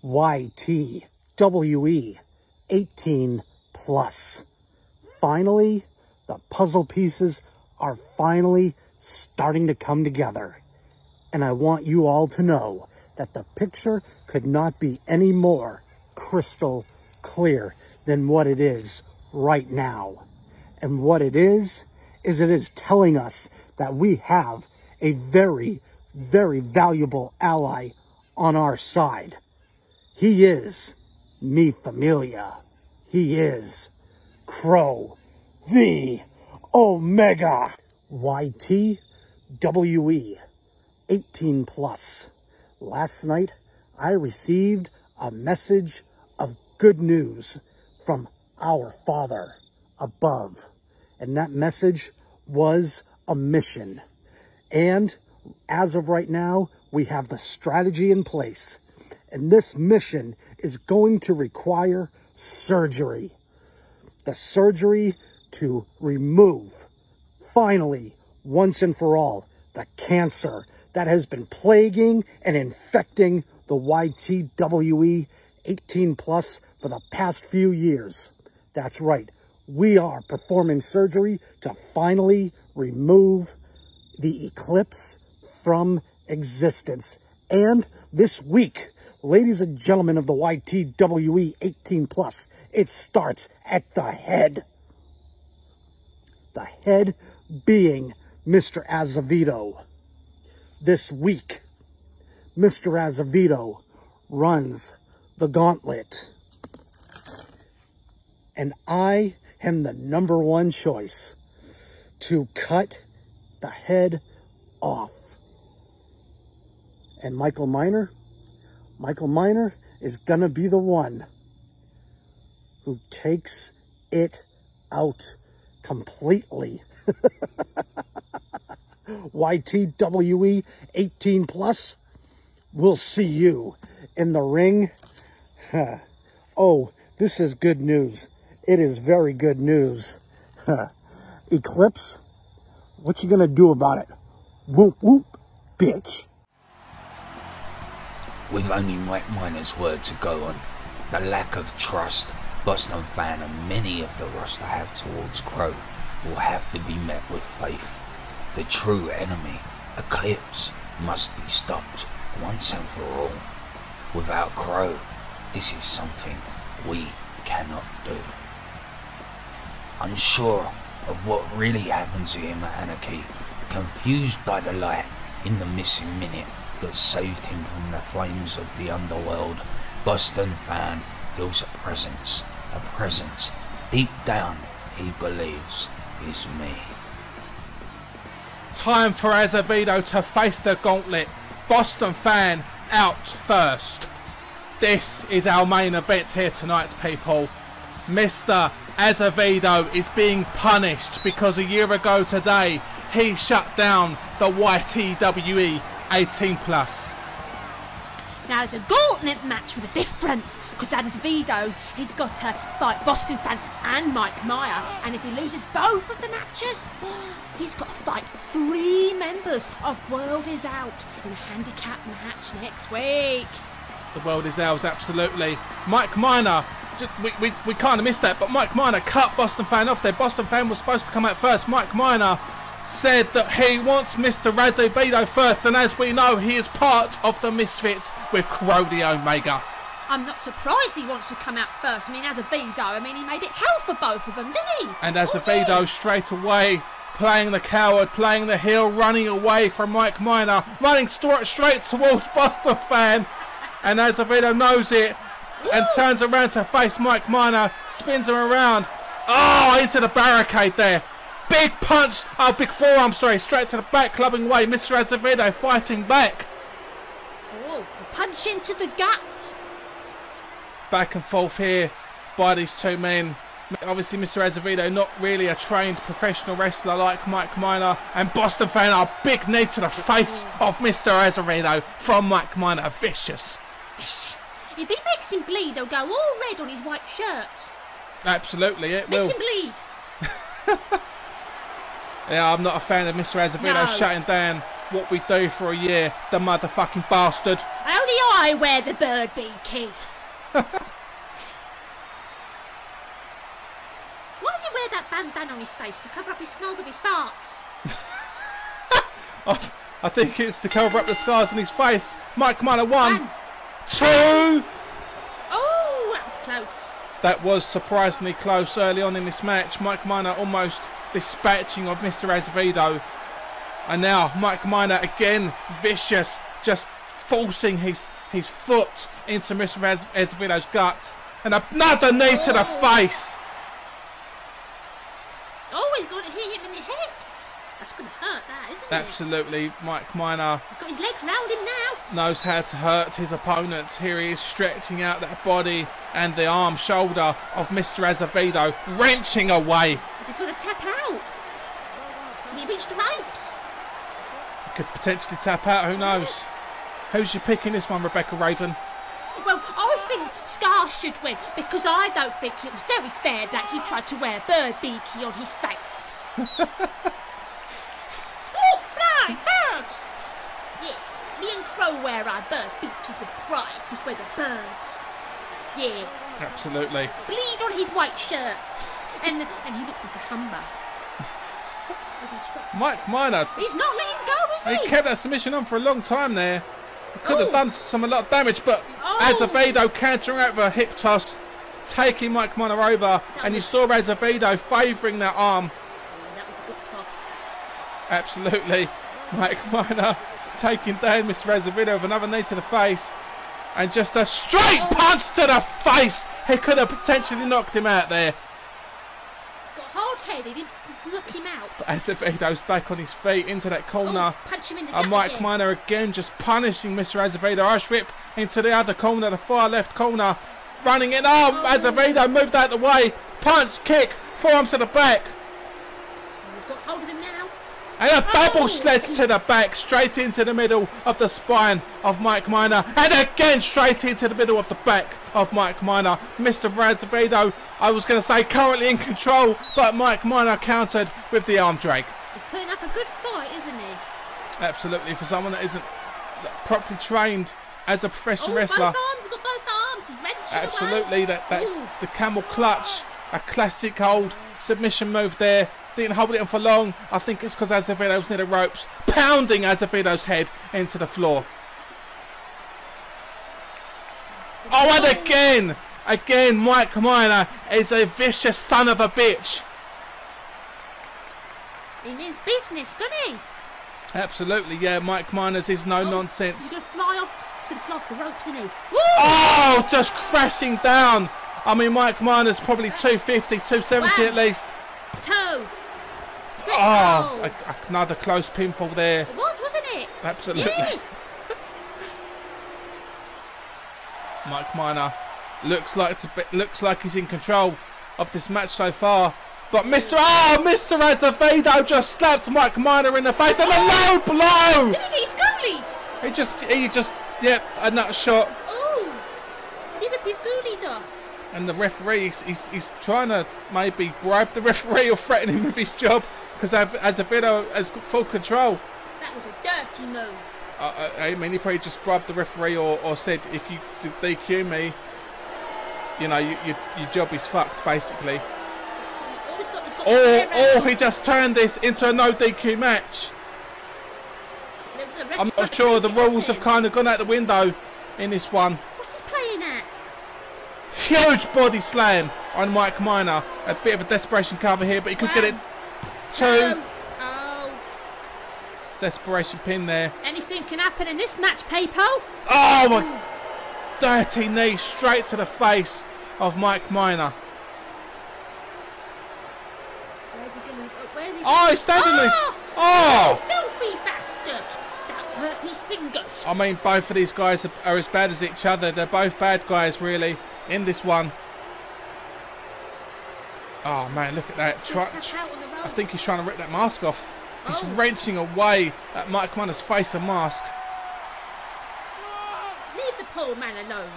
[SPEAKER 12] YTWE 18 plus. Finally, the puzzle pieces are finally starting to come together. And I want you all to know that the picture could not be any more crystal clear than what it is right now. And what it is, is it is telling us that we have a very, very valuable ally on our side. He is Mi Familia. He is Krow, the Omega. YTWE 18 plus. Last night, I received a message of good news from our Father above. And that message was a mission. And as of right now, we have the strategy in place. And this mission is going to require surgery. The surgery to remove, finally, once and for all, the cancer that has been plaguing and infecting the YTWE 18 plus for the past few years. That's right. We are performing surgery to finally remove the eclipse from existence. And this week, ladies and gentlemen of the YTWE 18 plus, it starts at the head. The head being Mr. Azevedo. This week, Mr. Azevedo runs the gauntlet. And I am the number one choice to cut the head off. And Michael Miner, Michael Miner is gonna be the one who takes it out completely. [laughs] YTWE 18 plus. We'll see you in the ring. [laughs] oh, this is good news. It is very good news. [laughs] Eclipse, what you gonna do about it? Whoop whoop, bitch.
[SPEAKER 1] With only Mike Miner's word to go on, the lack of trust Boston fan and many of the roster have towards Krow will have to be met with faith. The true enemy, Eclipse, must be stopped once and for all. Without Krow, this is something we cannot do. Unsure of what really happened to him at Anarchy, confused by the light in the missing minute that saved him from the flames of the underworld, Boston fan feels a presence, a presence deep down he believes is me.
[SPEAKER 6] Time for Azevedo to face the gauntlet. BostonFan out first. This is our main event here tonight, people. Mr. Azevedo is being punished because a year ago today he shut down the YTWE 18 plus.
[SPEAKER 7] Now there's a gauntlet match with a difference, because Azevedo, he's got to fight BostonFan and Mike Meyer, and if he loses both of the matches, [gasps] he's got to fight three members of World Is Ours in a handicap match next week.
[SPEAKER 6] The world is ours, absolutely. Mike Miner, just, we, we, we kind of missed that, but Mike Miner cut BostonFan off there. BostonFan was supposed to come out first. Mike Miner said that he wants Mr. Azevedo first, and as we know, he is part of the Misfits with Krow the Omega.
[SPEAKER 7] I'm not surprised he wants to come out first. I mean, Azevedo, I mean, he made it hell for both of them, didn't he?
[SPEAKER 6] And Azevedo straight away playing the coward, playing the heel, running away from Mike Miner, running straight, straight towards BostonFan. And Azevedo knows it and turns around to face Mike Miner, spins him around. Oh, into the barricade there. Big punch, oh, big forearm, sorry, straight to the back, clubbing away. Mr. Azevedo fighting back.
[SPEAKER 7] Oh, punch into the gut.
[SPEAKER 6] Back and forth here by these two men. Obviously, Mr. Azevedo not really a trained professional wrestler like Mike Miner. And BostonFan, a big knee to the face of Mr. Azevedo from Mike Miner. Vicious.
[SPEAKER 7] Vicious. If he makes him bleed, he'll go all red on his white shirt.
[SPEAKER 6] Absolutely, it
[SPEAKER 7] Make
[SPEAKER 6] will.
[SPEAKER 7] him bleed. [laughs]
[SPEAKER 6] Yeah, I'm not a fan of Mr. Azevedo
[SPEAKER 7] No.
[SPEAKER 6] shutting down what we do for a year. The motherfucking bastard.
[SPEAKER 7] Only I wear the bird beak, Keith. [laughs] Why does he wear that bandana on his face to cover up his smells of his farts? [laughs]
[SPEAKER 6] I think it's to cover up the scars on his face. Mike Miner one, two.
[SPEAKER 7] Oh, that was close.
[SPEAKER 6] That was surprisingly close early on in this match. Mike Miner almost dispatching of Mr. Azevedo. And now Mike Miner again vicious, just forcing his his foot into Mr. Az- Azevedo's guts. And another knee to the oh. face.
[SPEAKER 7] Oh, he's going to hit him in the head. That's going to hurt, that, isn't it?
[SPEAKER 6] Absolutely, Mike Miner
[SPEAKER 7] Got his legs round him now.
[SPEAKER 6] knows how to hurt his opponent. Here he is stretching out that body and the arm, shoulder of Mr. Azevedo, wrenching away.
[SPEAKER 7] They're going to tap out. Can he reach the ropes?
[SPEAKER 6] Could potentially tap out, who knows? Who's you picking this one, Rebecca Raven?
[SPEAKER 7] Well, I think Scar should win because I don't think it was very fair that he tried to wear bird beaky on his face. [laughs] Look, fly, birds! Yeah, and our bird beakies with pride because we're the birds. Yeah,
[SPEAKER 6] Absolutely.
[SPEAKER 7] bleed on his white shirt. And and he looks like a humber.
[SPEAKER 6] Mike Miner,
[SPEAKER 7] He's not letting go, is he?
[SPEAKER 6] he kept that submission on for a long time there. He could have
[SPEAKER 7] Oh.
[SPEAKER 6] done some a lot of damage, but
[SPEAKER 7] Oh.
[SPEAKER 6] Azevedo countering out with a hip toss, taking Mike Miner over, and you saw Azevedo favouring that arm.
[SPEAKER 7] Oh, that was a good toss.
[SPEAKER 6] Absolutely. Mike Miner taking down Mr. Azevedo with another knee to the face. And just a straight punch to the face. He could have potentially knocked him out there.
[SPEAKER 7] Got hard head, he didn't knock him out.
[SPEAKER 6] But Azevedo's back on his feet into that corner.
[SPEAKER 7] Oh, punch him in the
[SPEAKER 6] And Mike
[SPEAKER 7] again.
[SPEAKER 6] Miner again just punishing Mr. Azevedo. Irish whip into the other corner, the far left corner. Running in. Oh, Azevedo moved out the way. Punch, kick, forearms to the back.
[SPEAKER 7] We've got hold of him now.
[SPEAKER 6] And a double sledge to the back, straight into the middle of the spine of Mike Miner. And again, straight into the middle of the back of Mike Miner. Mr. Azevedo, I was going to say currently in control, but Mike Miner countered with the arm drag.
[SPEAKER 7] He's putting up a good fight, isn't he?
[SPEAKER 6] Absolutely, for someone that isn't properly trained as a professional
[SPEAKER 7] oh,
[SPEAKER 6] wrestler.
[SPEAKER 7] both arms, got both arms.
[SPEAKER 6] Absolutely,
[SPEAKER 7] away.
[SPEAKER 6] that, that
[SPEAKER 7] Ooh.
[SPEAKER 6] the camel clutch, a classic old submission move there. Didn't hold it on for long. I think it's because Azevedo was near the ropes, pounding Azevedo's head into the floor. Oh, and again, again, Mike Miner is a vicious son of a bitch.
[SPEAKER 7] He means business, doesn't he?
[SPEAKER 6] Absolutely, yeah, Mike Miners is no oh,
[SPEAKER 7] He's
[SPEAKER 6] nonsense.
[SPEAKER 7] going to fly off. He's going to fly off the ropes, isn't he? Oh, Woo!
[SPEAKER 6] Oh, just crashing down. I mean, Mike Miner's probably 250, 270 at least.
[SPEAKER 7] Toe.
[SPEAKER 6] Oh, a, a- another close pinfall there.
[SPEAKER 7] It was, wasn't it?
[SPEAKER 6] Absolutely.
[SPEAKER 7] Yeah. [laughs]
[SPEAKER 6] Mike Miner looks like be, looks like he's in control of this match so far. But Mr. Oh, Mr. Azevedo just slapped Mike Miner in the face and a low blow.
[SPEAKER 7] Did he get his goalies?
[SPEAKER 6] He just he just Yep, a nut shot.
[SPEAKER 7] Oh! He ripped his goolies off.
[SPEAKER 6] And the referee, he's, he's, he's trying to maybe bribe the referee or threaten him with his job because Azevedo has as full control.
[SPEAKER 7] That was a dirty move.
[SPEAKER 6] Uh, I, I mean, he probably just grabbed the referee or, or said, if you DQ me, you know, you, you, your job is fucked, basically.
[SPEAKER 7] Oh, he's got, he's got
[SPEAKER 6] Or, or he just turned this into a no DQ match.
[SPEAKER 7] The- the
[SPEAKER 6] I'm not sure. The rules have kind of gone out the window in this one.
[SPEAKER 7] What's he playing at?
[SPEAKER 6] Huge body slam on Mike Miner. A bit of a desperation cover here, but he could get it. Two.
[SPEAKER 7] Oh, oh.
[SPEAKER 6] Desperation pin there.
[SPEAKER 7] Anything can happen in this match, Papo.
[SPEAKER 6] Oh my! Dirty knee straight to the face of Mike Miner.
[SPEAKER 7] Gonna, oh,
[SPEAKER 6] Oh, he's standing on his.
[SPEAKER 7] Oh!
[SPEAKER 6] Oh!
[SPEAKER 7] Filthy bastard! That hurt his fingers.
[SPEAKER 6] I mean, both of these guys are, are as bad as each other. They're both bad guys, really, in this one. Oh man, look at that! Try,
[SPEAKER 7] Tap out on the
[SPEAKER 6] I think he's trying to rip that mask off. He's
[SPEAKER 7] Oh.
[SPEAKER 6] wrenching away at Mike Miner's face and mask.
[SPEAKER 7] Leave the poor man alone.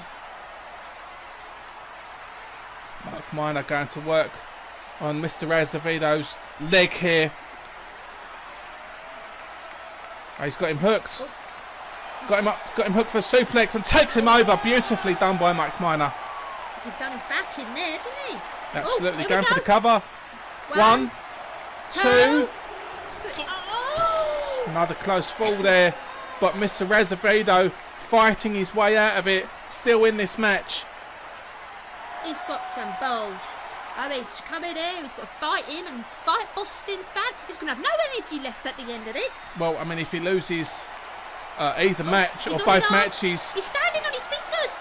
[SPEAKER 6] Mike Miner going to work on Mr. Azevedo's leg here. Oh, he's got him hooked. Oh. Got him up, got him hooked for a suplex and takes him over. Beautifully done by Mike Miner.
[SPEAKER 7] He's done his back in there, didn't he?
[SPEAKER 6] Absolutely
[SPEAKER 7] Oh,
[SPEAKER 6] going
[SPEAKER 7] here
[SPEAKER 6] for the
[SPEAKER 7] go.
[SPEAKER 6] cover. One, two.
[SPEAKER 7] Oh!
[SPEAKER 6] Another close fall there. But Mr. Azevedo fighting his way out of it. Still in this match.
[SPEAKER 7] He's got some balls. I mean, to come in here, he's got to fight him and fight Boston fan. He's going to have no energy left at the end of this.
[SPEAKER 6] Well, I mean, if he loses uh, either match
[SPEAKER 7] He's
[SPEAKER 6] or both matches,
[SPEAKER 7] He's standing on his fingers.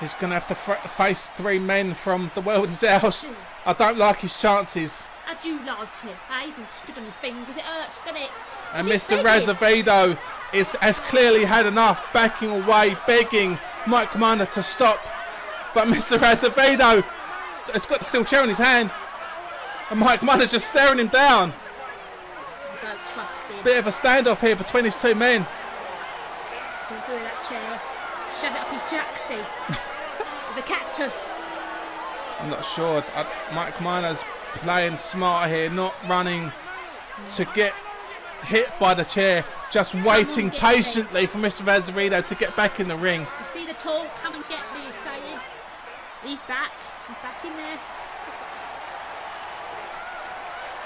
[SPEAKER 6] he's going to have to f- face three men from the world is ours. I don't like his chances.
[SPEAKER 7] I do like it. I even stood on his fingers. It hurts, doesn't it?
[SPEAKER 6] And
[SPEAKER 7] He's
[SPEAKER 6] Mr. Azevedo is, has clearly had enough, backing away, begging Mike Miner to stop. But Mr. Azevedo has got the steel chair in his hand. And Mike Miner's just staring him down.
[SPEAKER 7] Don't trust him.
[SPEAKER 6] Bit of a standoff here between these two men.
[SPEAKER 7] He'll do that chair. Shove it up his jacksie. [laughs] the cactus.
[SPEAKER 6] I'm not sure. I, Mike Miner's playing smarter here, not running to get hit by the chair, just waiting patiently for Mr. Azevedo to get back in the ring.
[SPEAKER 7] You see the tall, come and get me, he's saying. He's back. He's back in there.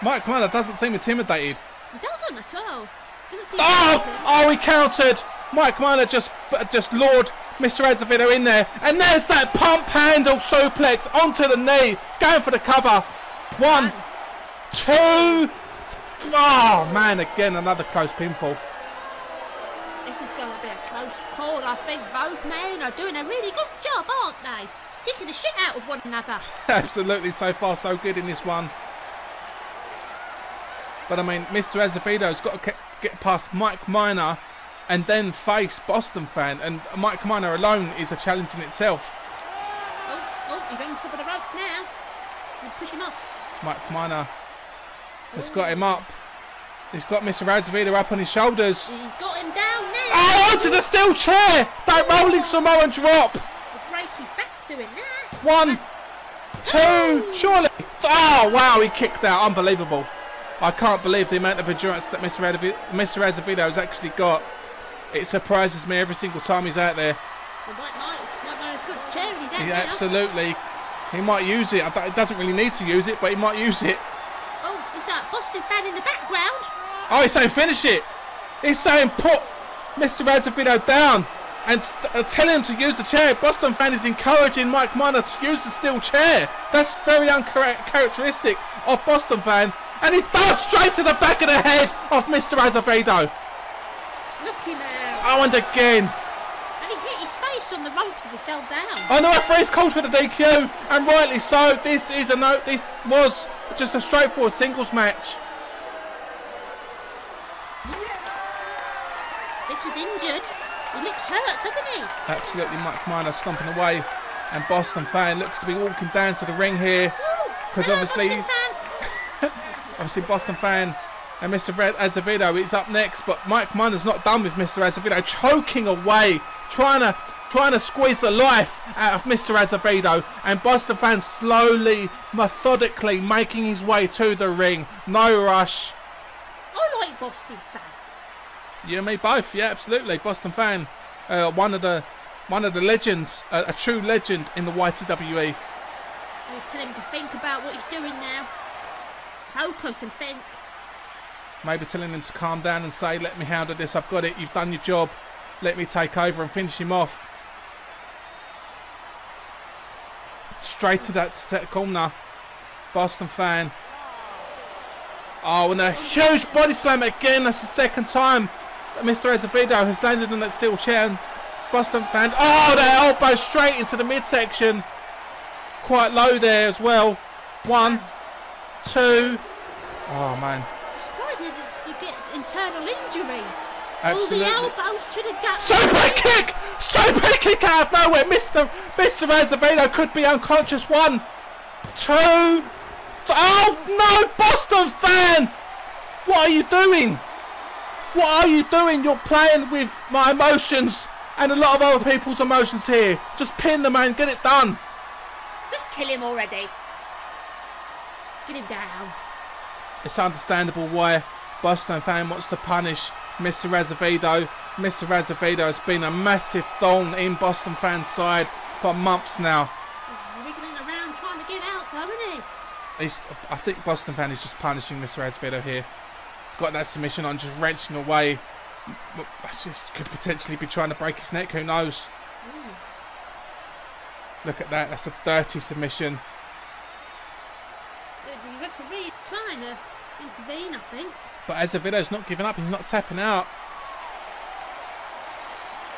[SPEAKER 6] Mike Miner doesn't seem intimidated.
[SPEAKER 7] He doesn't at all. Doesn't seem
[SPEAKER 6] Oh! Oh, he countered! Mike Miner just just lured Mr. Azevedo in there. And there's that pump handle suplex onto the knee. Going for the cover. One, two. Oh, man, again, another close pinfall.
[SPEAKER 7] This is going to be a close call. I think both men are doing a really good job, aren't they? Kicking the shit out of one another. [laughs]
[SPEAKER 6] Absolutely, so far so good in this one. But I mean, Mr. Azevedo's got to get past Mike Miner and then face BostonFan. And Mike Miner alone is a challenge in itself.
[SPEAKER 7] Oh, oh, he's on top of the ropes now. Push him off.
[SPEAKER 6] Mike Miner has got him up. He's got Mr. Azevedo up on his shoulders.
[SPEAKER 7] He's got him down now.
[SPEAKER 6] Oh, onto the steel chair! That rolling Samoan drop.
[SPEAKER 7] He'll back doing that.
[SPEAKER 6] One, two, surely. Oh, wow, he kicked out. Unbelievable. I can't believe the amount of endurance that Mr. Azevedo, Mr. Azevedo has actually got. It surprises me every single time he's out there.
[SPEAKER 7] Well, Mike, Mike, Mike Myers good chair. He's out
[SPEAKER 6] He
[SPEAKER 7] now.
[SPEAKER 6] absolutely, he might use it. He doesn't really need to use it, but he might use it.
[SPEAKER 7] Oh, there's that BostonFan in the background.
[SPEAKER 6] Oh, he's saying finish it. He's saying put Mr. Azevedo down and st- uh, tell him to use the chair. BostonFan is encouraging Mike Miner to use the steel chair. That's very uncharacteristic of BostonFan. And he does straight to the back of the head of Mr. Azevedo.
[SPEAKER 7] Look him out.
[SPEAKER 6] Oh, and again.
[SPEAKER 7] And he hit his face on the ropes fell down.
[SPEAKER 6] Oh, the referee's called for the DQ, and rightly so. This is a note. This was just a straightforward singles match.
[SPEAKER 7] he's injured. He looks hurt, doesn't he?
[SPEAKER 6] Absolutely, Mike Miner stomping away, and BostonFan looks to be walking down to the ring here because obviously,
[SPEAKER 7] Boston fan. [laughs]
[SPEAKER 6] obviously BostonFan and Mr. Red Azevedo is up next, but Mike Miner's not done with Mr. Azevedo, choking away trying to trying to squeeze the life out of Mr. Azevedo, and BostonFan's slowly, methodically making his way to the ring. No rush.
[SPEAKER 7] I like Boston fan.
[SPEAKER 6] You and me both. Yeah, absolutely. BostonFan. Uh, one of the one of the legends, uh, a true legend in the YTWE.
[SPEAKER 7] I tell him to think about what he's doing now. Focus and think.
[SPEAKER 6] Maybe telling him to calm down and say, "Let me handle this. I've got it. You've done your job. Let me take over and finish him off." Straight to that, corner. BostonFan. Oh, and a huge body slam again. That's the second time that Mr. Azevedo has landed on that steel chair. And BostonFan. Oh, that elbow straight into the midsection. Quite low there as well. One, two. Oh, man.
[SPEAKER 7] Surprised you, get internal injuries.
[SPEAKER 6] Absolutely.
[SPEAKER 7] All the elbows to the gut.
[SPEAKER 6] Super kick! Super kick out of nowhere! Mr. Mr. Azevedo could be unconscious. One, two. Oh no, BostonFan! What are you doing? What are you doing? You're playing with my emotions and a lot of other people's emotions here. Just pin the man, get it done.
[SPEAKER 7] Just kill him already. Get him down.
[SPEAKER 6] It's understandable why BostonFan wants to punish Mr. Azevedo. Mr. Azevedo has been a massive thorn in BostonFan's side for months now.
[SPEAKER 7] Wriggling around trying to get out though, isn't he?
[SPEAKER 6] He's, I think BostonFan is just punishing Mr. Azevedo here. Got that submission on, just wrenching away. Just could potentially be trying to break his neck. Who knows? Hmm. Look at that. That's a dirty submission.
[SPEAKER 7] The the referee is trying to intervene, I think.
[SPEAKER 6] But Azevedo's not giving up. He's not tapping out.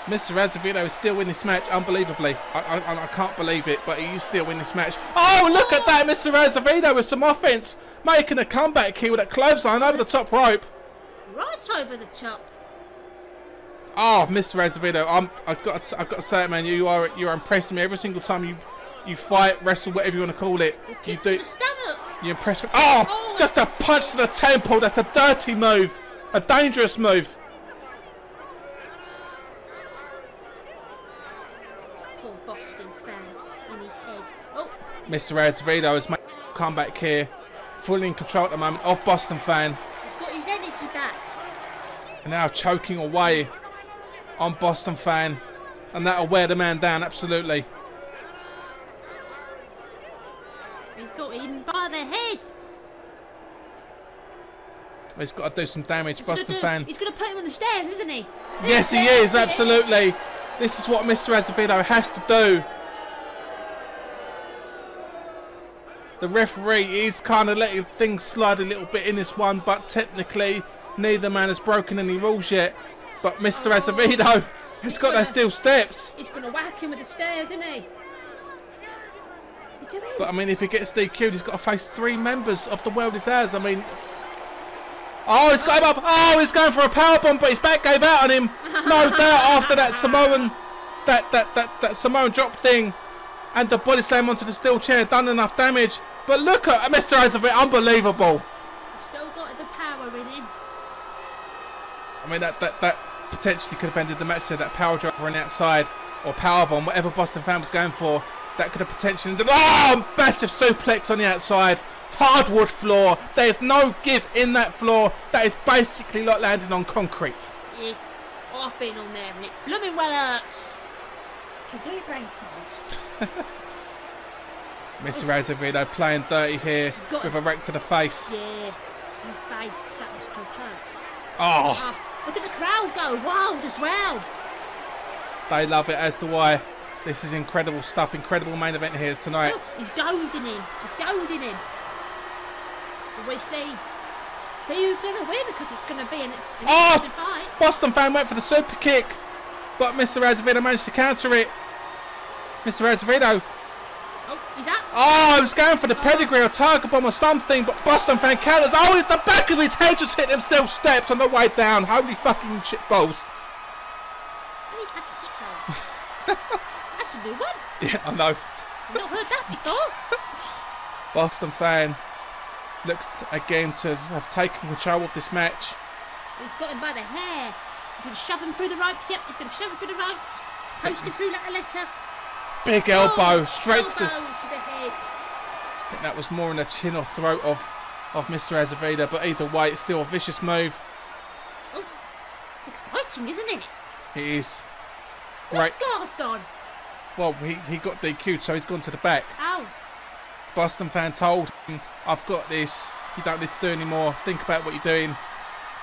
[SPEAKER 6] Mr. Azevedo is still in this match, unbelievably. I, I, I can't believe it, but he's still in this match. Oh, look at that, Mr. Azevedo with some offense, making a comeback here with a clothesline over the top rope.
[SPEAKER 7] Right over the top.
[SPEAKER 6] Oh, Mr. Azevedo, I'm, I've got, to, I've got to say it, man. You are, you are impressing me every single time you, you fight, wrestle, whatever you want to call it. You do, you impress me. Oh, oh just a punch to the temple. That's a dirty move, a dangerous move.
[SPEAKER 7] Poor Boston fan in his head. Oh,
[SPEAKER 6] Mr. Azevedo is a comeback here, fully in control at the moment of BostonFan,
[SPEAKER 7] he's got his energy back.
[SPEAKER 6] and now choking away on BostonFan, and that'll wear the man down absolutely.
[SPEAKER 7] He's got him by the head.
[SPEAKER 6] He's got to do some damage,
[SPEAKER 7] He's gonna
[SPEAKER 6] Boston
[SPEAKER 7] do-
[SPEAKER 6] fan.
[SPEAKER 7] He's going to put him on the stairs, isn't he?
[SPEAKER 6] Yes, he is absolutely. This is what Mr. Azevedo has to do. The referee is kind of letting things slide a little bit in this one, but technically neither man has broken any rules yet. But Mr. Oh. Azevedo has got those steel steps.
[SPEAKER 7] He's going to whack him with the stairs, isn't he? What's he doing?
[SPEAKER 6] But I mean, if he gets DQ'd, he's got to face three members of the world is ours. I mean, oh, he's got him up. Oh, he's going for a power bomb, but his back gave out on him. No [laughs] doubt after that Samoan, that that that that Samoan drop thing, and the body slam onto the steel chair done enough damage. But look at Mr. Azevedo, unbelievable.
[SPEAKER 7] Still got the power in him.
[SPEAKER 6] I mean, that that that potentially could have ended the match there. That power drop on the outside or power bomb, whatever BostonFan was going for, that could have potentially ended. Oh, massive suplex on the outside. Hardwood floor. There's no give in that floor. That is basically like landing on concrete.
[SPEAKER 7] Yes. Oh, I've been on there and it blooming well hurts. Can do your brain. [laughs]
[SPEAKER 6] Mr. Azevedo playing dirty here
[SPEAKER 7] Got
[SPEAKER 6] with a wreck to the face.
[SPEAKER 7] Yeah. His face, that must have hurt.
[SPEAKER 6] Oh,
[SPEAKER 7] Ah, look at the crowd go wild as well.
[SPEAKER 6] they love it as do I. This is incredible stuff. Incredible main event here tonight.
[SPEAKER 7] Look, he's goading him. He's goading him. We see. See who's going to win because it's going to be an, an
[SPEAKER 6] Oh!
[SPEAKER 7] interesting fight.
[SPEAKER 6] BostonFan went for the super kick, but Mr. Azevedo managed to counter it. Mr. Azevedo.
[SPEAKER 7] Oh, he's up.
[SPEAKER 6] Oh, he was going for the oh. pedigree or target bomb or something, but BostonFan counters. Oh, the back of his head just hit them steel steps on the way down. Holy fucking shit balls.
[SPEAKER 7] And he's had to. That's a new [laughs] one.
[SPEAKER 6] Yeah, I know.
[SPEAKER 7] I've not heard that before. [laughs]
[SPEAKER 6] Boston fan looks again to have taken control of this match.
[SPEAKER 7] He's got him by the hair. He's going to shove him through the ropes. Yep, he's going to shove him through the ropes. Posted through like a letter.
[SPEAKER 6] Big oh, elbow
[SPEAKER 7] Oh,
[SPEAKER 6] straight to the.
[SPEAKER 7] to the head.
[SPEAKER 6] I think that was more in the chin or throat of of Mr. Azevedo, but either way, it's still a vicious move.
[SPEAKER 7] Oh, it's exciting, isn't it?
[SPEAKER 6] It is. Great.
[SPEAKER 7] What's Garston?
[SPEAKER 6] Well, he, he got DQ'd, so he's gone to the back.
[SPEAKER 7] Ow.
[SPEAKER 6] BostonFan told him, I've got this. You don't need to do any more. Think about what you're doing.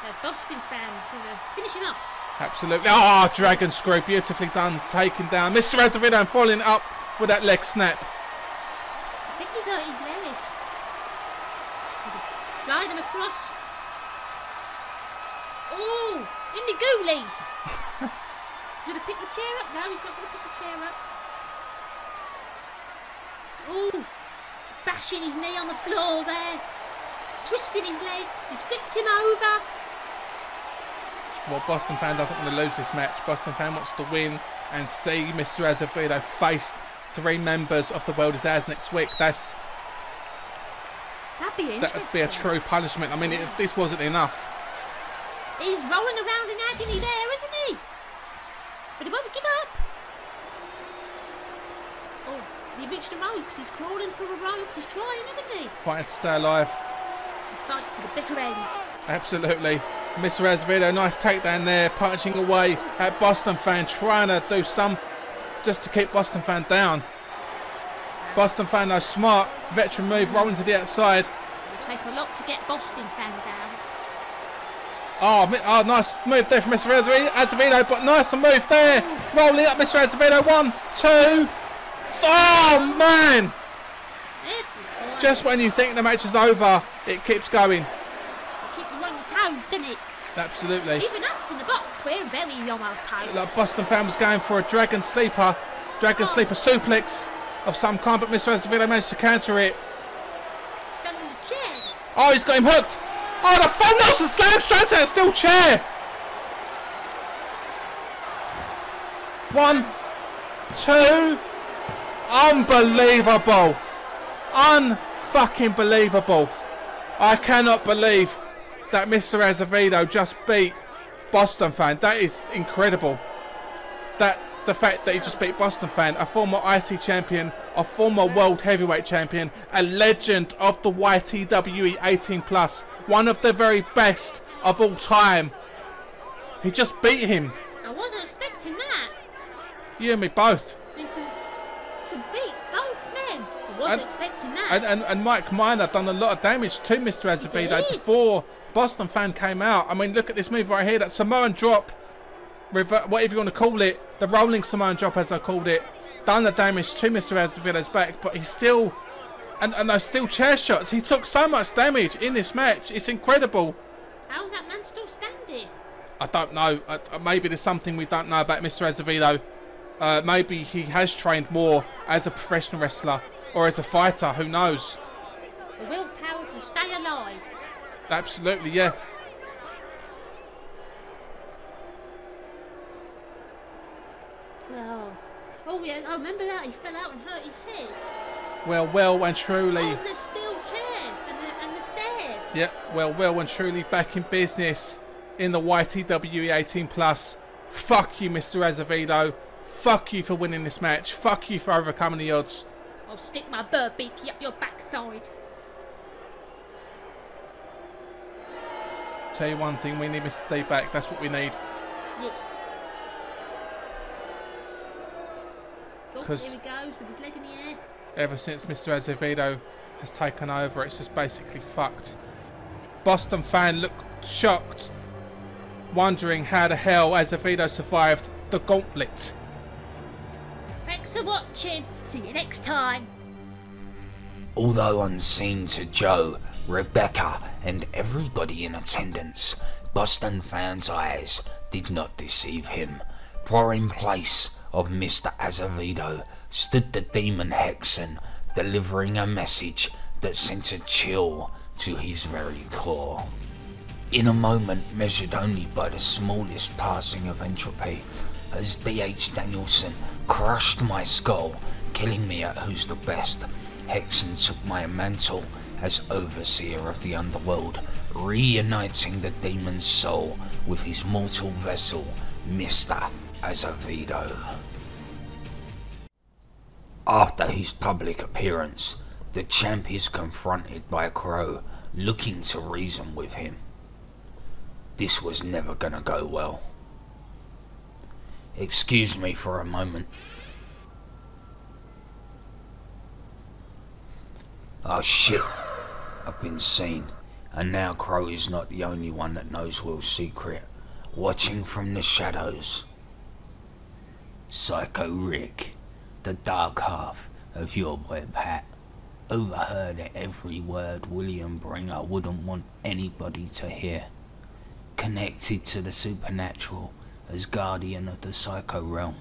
[SPEAKER 7] The BostonFan finish him up.
[SPEAKER 6] Absolutely. Ah, dragon screw. Beautifully done. Taken down. Mr. Azevedo and following up with that leg snap.
[SPEAKER 7] I think he got his leg. Slide him across. Oh, in the goalies. He's [laughs] gonna pick the chair up now. He's not gonna pick the chair up. Oh, bashing his knee on the floor there. Twisting his legs. He's flipped him over.
[SPEAKER 6] Well, BostonFan doesn't want to lose this match. BostonFan wants to win and see Mr. Azevedo face three members of the World is Ours next week. That's
[SPEAKER 7] That'd be
[SPEAKER 6] that'd be a true punishment. I mean, it, this wasn't enough.
[SPEAKER 7] He's rolling around in agony there, isn't he? But he won't give up. Oh, he reached the ropes. He's crawling through the ropes. He's trying, isn't he?
[SPEAKER 6] Fighting to stay alive.
[SPEAKER 7] Fight for the bitter end.
[SPEAKER 6] Absolutely. Mr. Azevedo, nice takedown there, punching away at BostonFan, trying to do some just to keep BostonFan down. BostonFan, though, smart, veteran move, rolling to the outside.
[SPEAKER 7] It'll take a lot to get Boston fan down.
[SPEAKER 6] Oh, oh, nice move there from Mr. Azevedo, Azevedo, but nice move there. Rolling up Mr. Azevedo. One, two. Oh, man. Just when you think the match is over, it keeps going.
[SPEAKER 7] Keep you on your toes, doesn't it?
[SPEAKER 6] Absolutely.
[SPEAKER 7] Even us in the box, we're very on our toes.
[SPEAKER 6] Like BostonFan was going for a dragon sleeper, dragon oh. sleeper suplex of some kind, but Mr. Azevedo managed to counter it.
[SPEAKER 7] Stand in the chair.
[SPEAKER 6] Oh, he's got him hooked. Oh, the full Nelson slam straight to a steel chair. One, two. Unbelievable. Unfucking believable. I cannot believe that Mr. Azevedo just beat BostonFan. That is incredible. That the fact that he just beat BostonFan, a former IC champion, a former world heavyweight champion, a legend of the YTWE 18 plus, one of the very best of all time. He just beat him.
[SPEAKER 7] I wasn't expecting that.
[SPEAKER 6] You and me both.
[SPEAKER 7] Wasn't
[SPEAKER 6] And-
[SPEAKER 7] expecting that.
[SPEAKER 6] And, and, and Mike Miner done a lot of damage to Mr. Azevedo before BostonFan came out. I mean, look at this move right here. That Samoan drop, whatever you want to call it, the rolling Samoan drop as I called it, done the damage to Mr. Azevedo's back, but he's still, and, and those still chair shots. He took so much damage in this match. It's incredible.
[SPEAKER 7] How's that man still standing?
[SPEAKER 6] I don't know. Maybe there's something we don't know about Mr. Azevedo. Uh, maybe he has trained more as a professional wrestler or as a fighter. Who knows?
[SPEAKER 7] The willpower to stay alive.
[SPEAKER 6] Absolutely, yeah.
[SPEAKER 7] Well, oh yeah, I remember that. He fell out and hurt his head.
[SPEAKER 6] Well, well and truly.
[SPEAKER 7] On the steel chairs and the, and the stairs.
[SPEAKER 6] Yep, well, well and truly back in business in the YTWE 18 plus. Fuck you, Mr. Azevedo. Fuck you for winning this match. Fuck you for overcoming the odds.
[SPEAKER 7] I'll stick my bird beaky up your backside.
[SPEAKER 6] Tell you one thing, we need Mr. D back. That's what we need.
[SPEAKER 7] Yes. Oh,
[SPEAKER 6] 'Cause-
[SPEAKER 7] here he goes with his leg in the air.
[SPEAKER 6] Ever since Mr. Azevedo has taken over, it's just basically fucked. BostonFan looked shocked, wondering how the hell Azevedo survived the gauntlet.
[SPEAKER 7] For watching. See you next time.
[SPEAKER 1] Although unseen to Joe, Rebecca, and everybody in attendance, BostonFan's eyes did not deceive him. For in place of Mr. Azevedo stood the demon Hexen, delivering a message that sent a chill to his very core. In a moment measured only by the smallest passing of entropy, as D.H. Danielson crushed my skull, killing me at Who's the Best, Hexen took my mantle as overseer of the underworld, reuniting the demon's soul with his mortal vessel, Mr. Azevedo. After his public appearance, the champ is confronted by a Krow looking to reason with him. This was never gonna go well. Excuse me for a moment. Oh shit, I've been seen. And now Krow is not the only one that knows Will's secret. Watching from the shadows. Psycho Rick, the dark half of your boy Pat, overheard every word William Bringer wouldn't want anybody to hear. Connected to the supernatural as guardian of the psycho realm,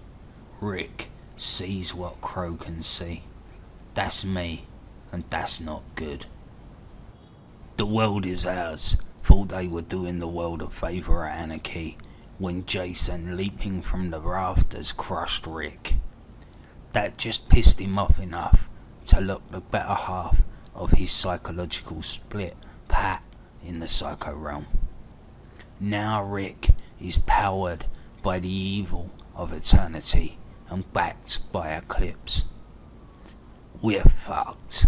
[SPEAKER 1] Rick sees what Krow can see. That's me, and that's not good. The world is ours. Thought they were doing the world a favour at Anarchy when Jason, leaping from the rafters, crushed Rick. That just pissed him off enough to look the better half of his psychological split, Pat, in the psycho realm. Now Rick is powered by the evil of eternity and backed by Eclipse. We're fucked.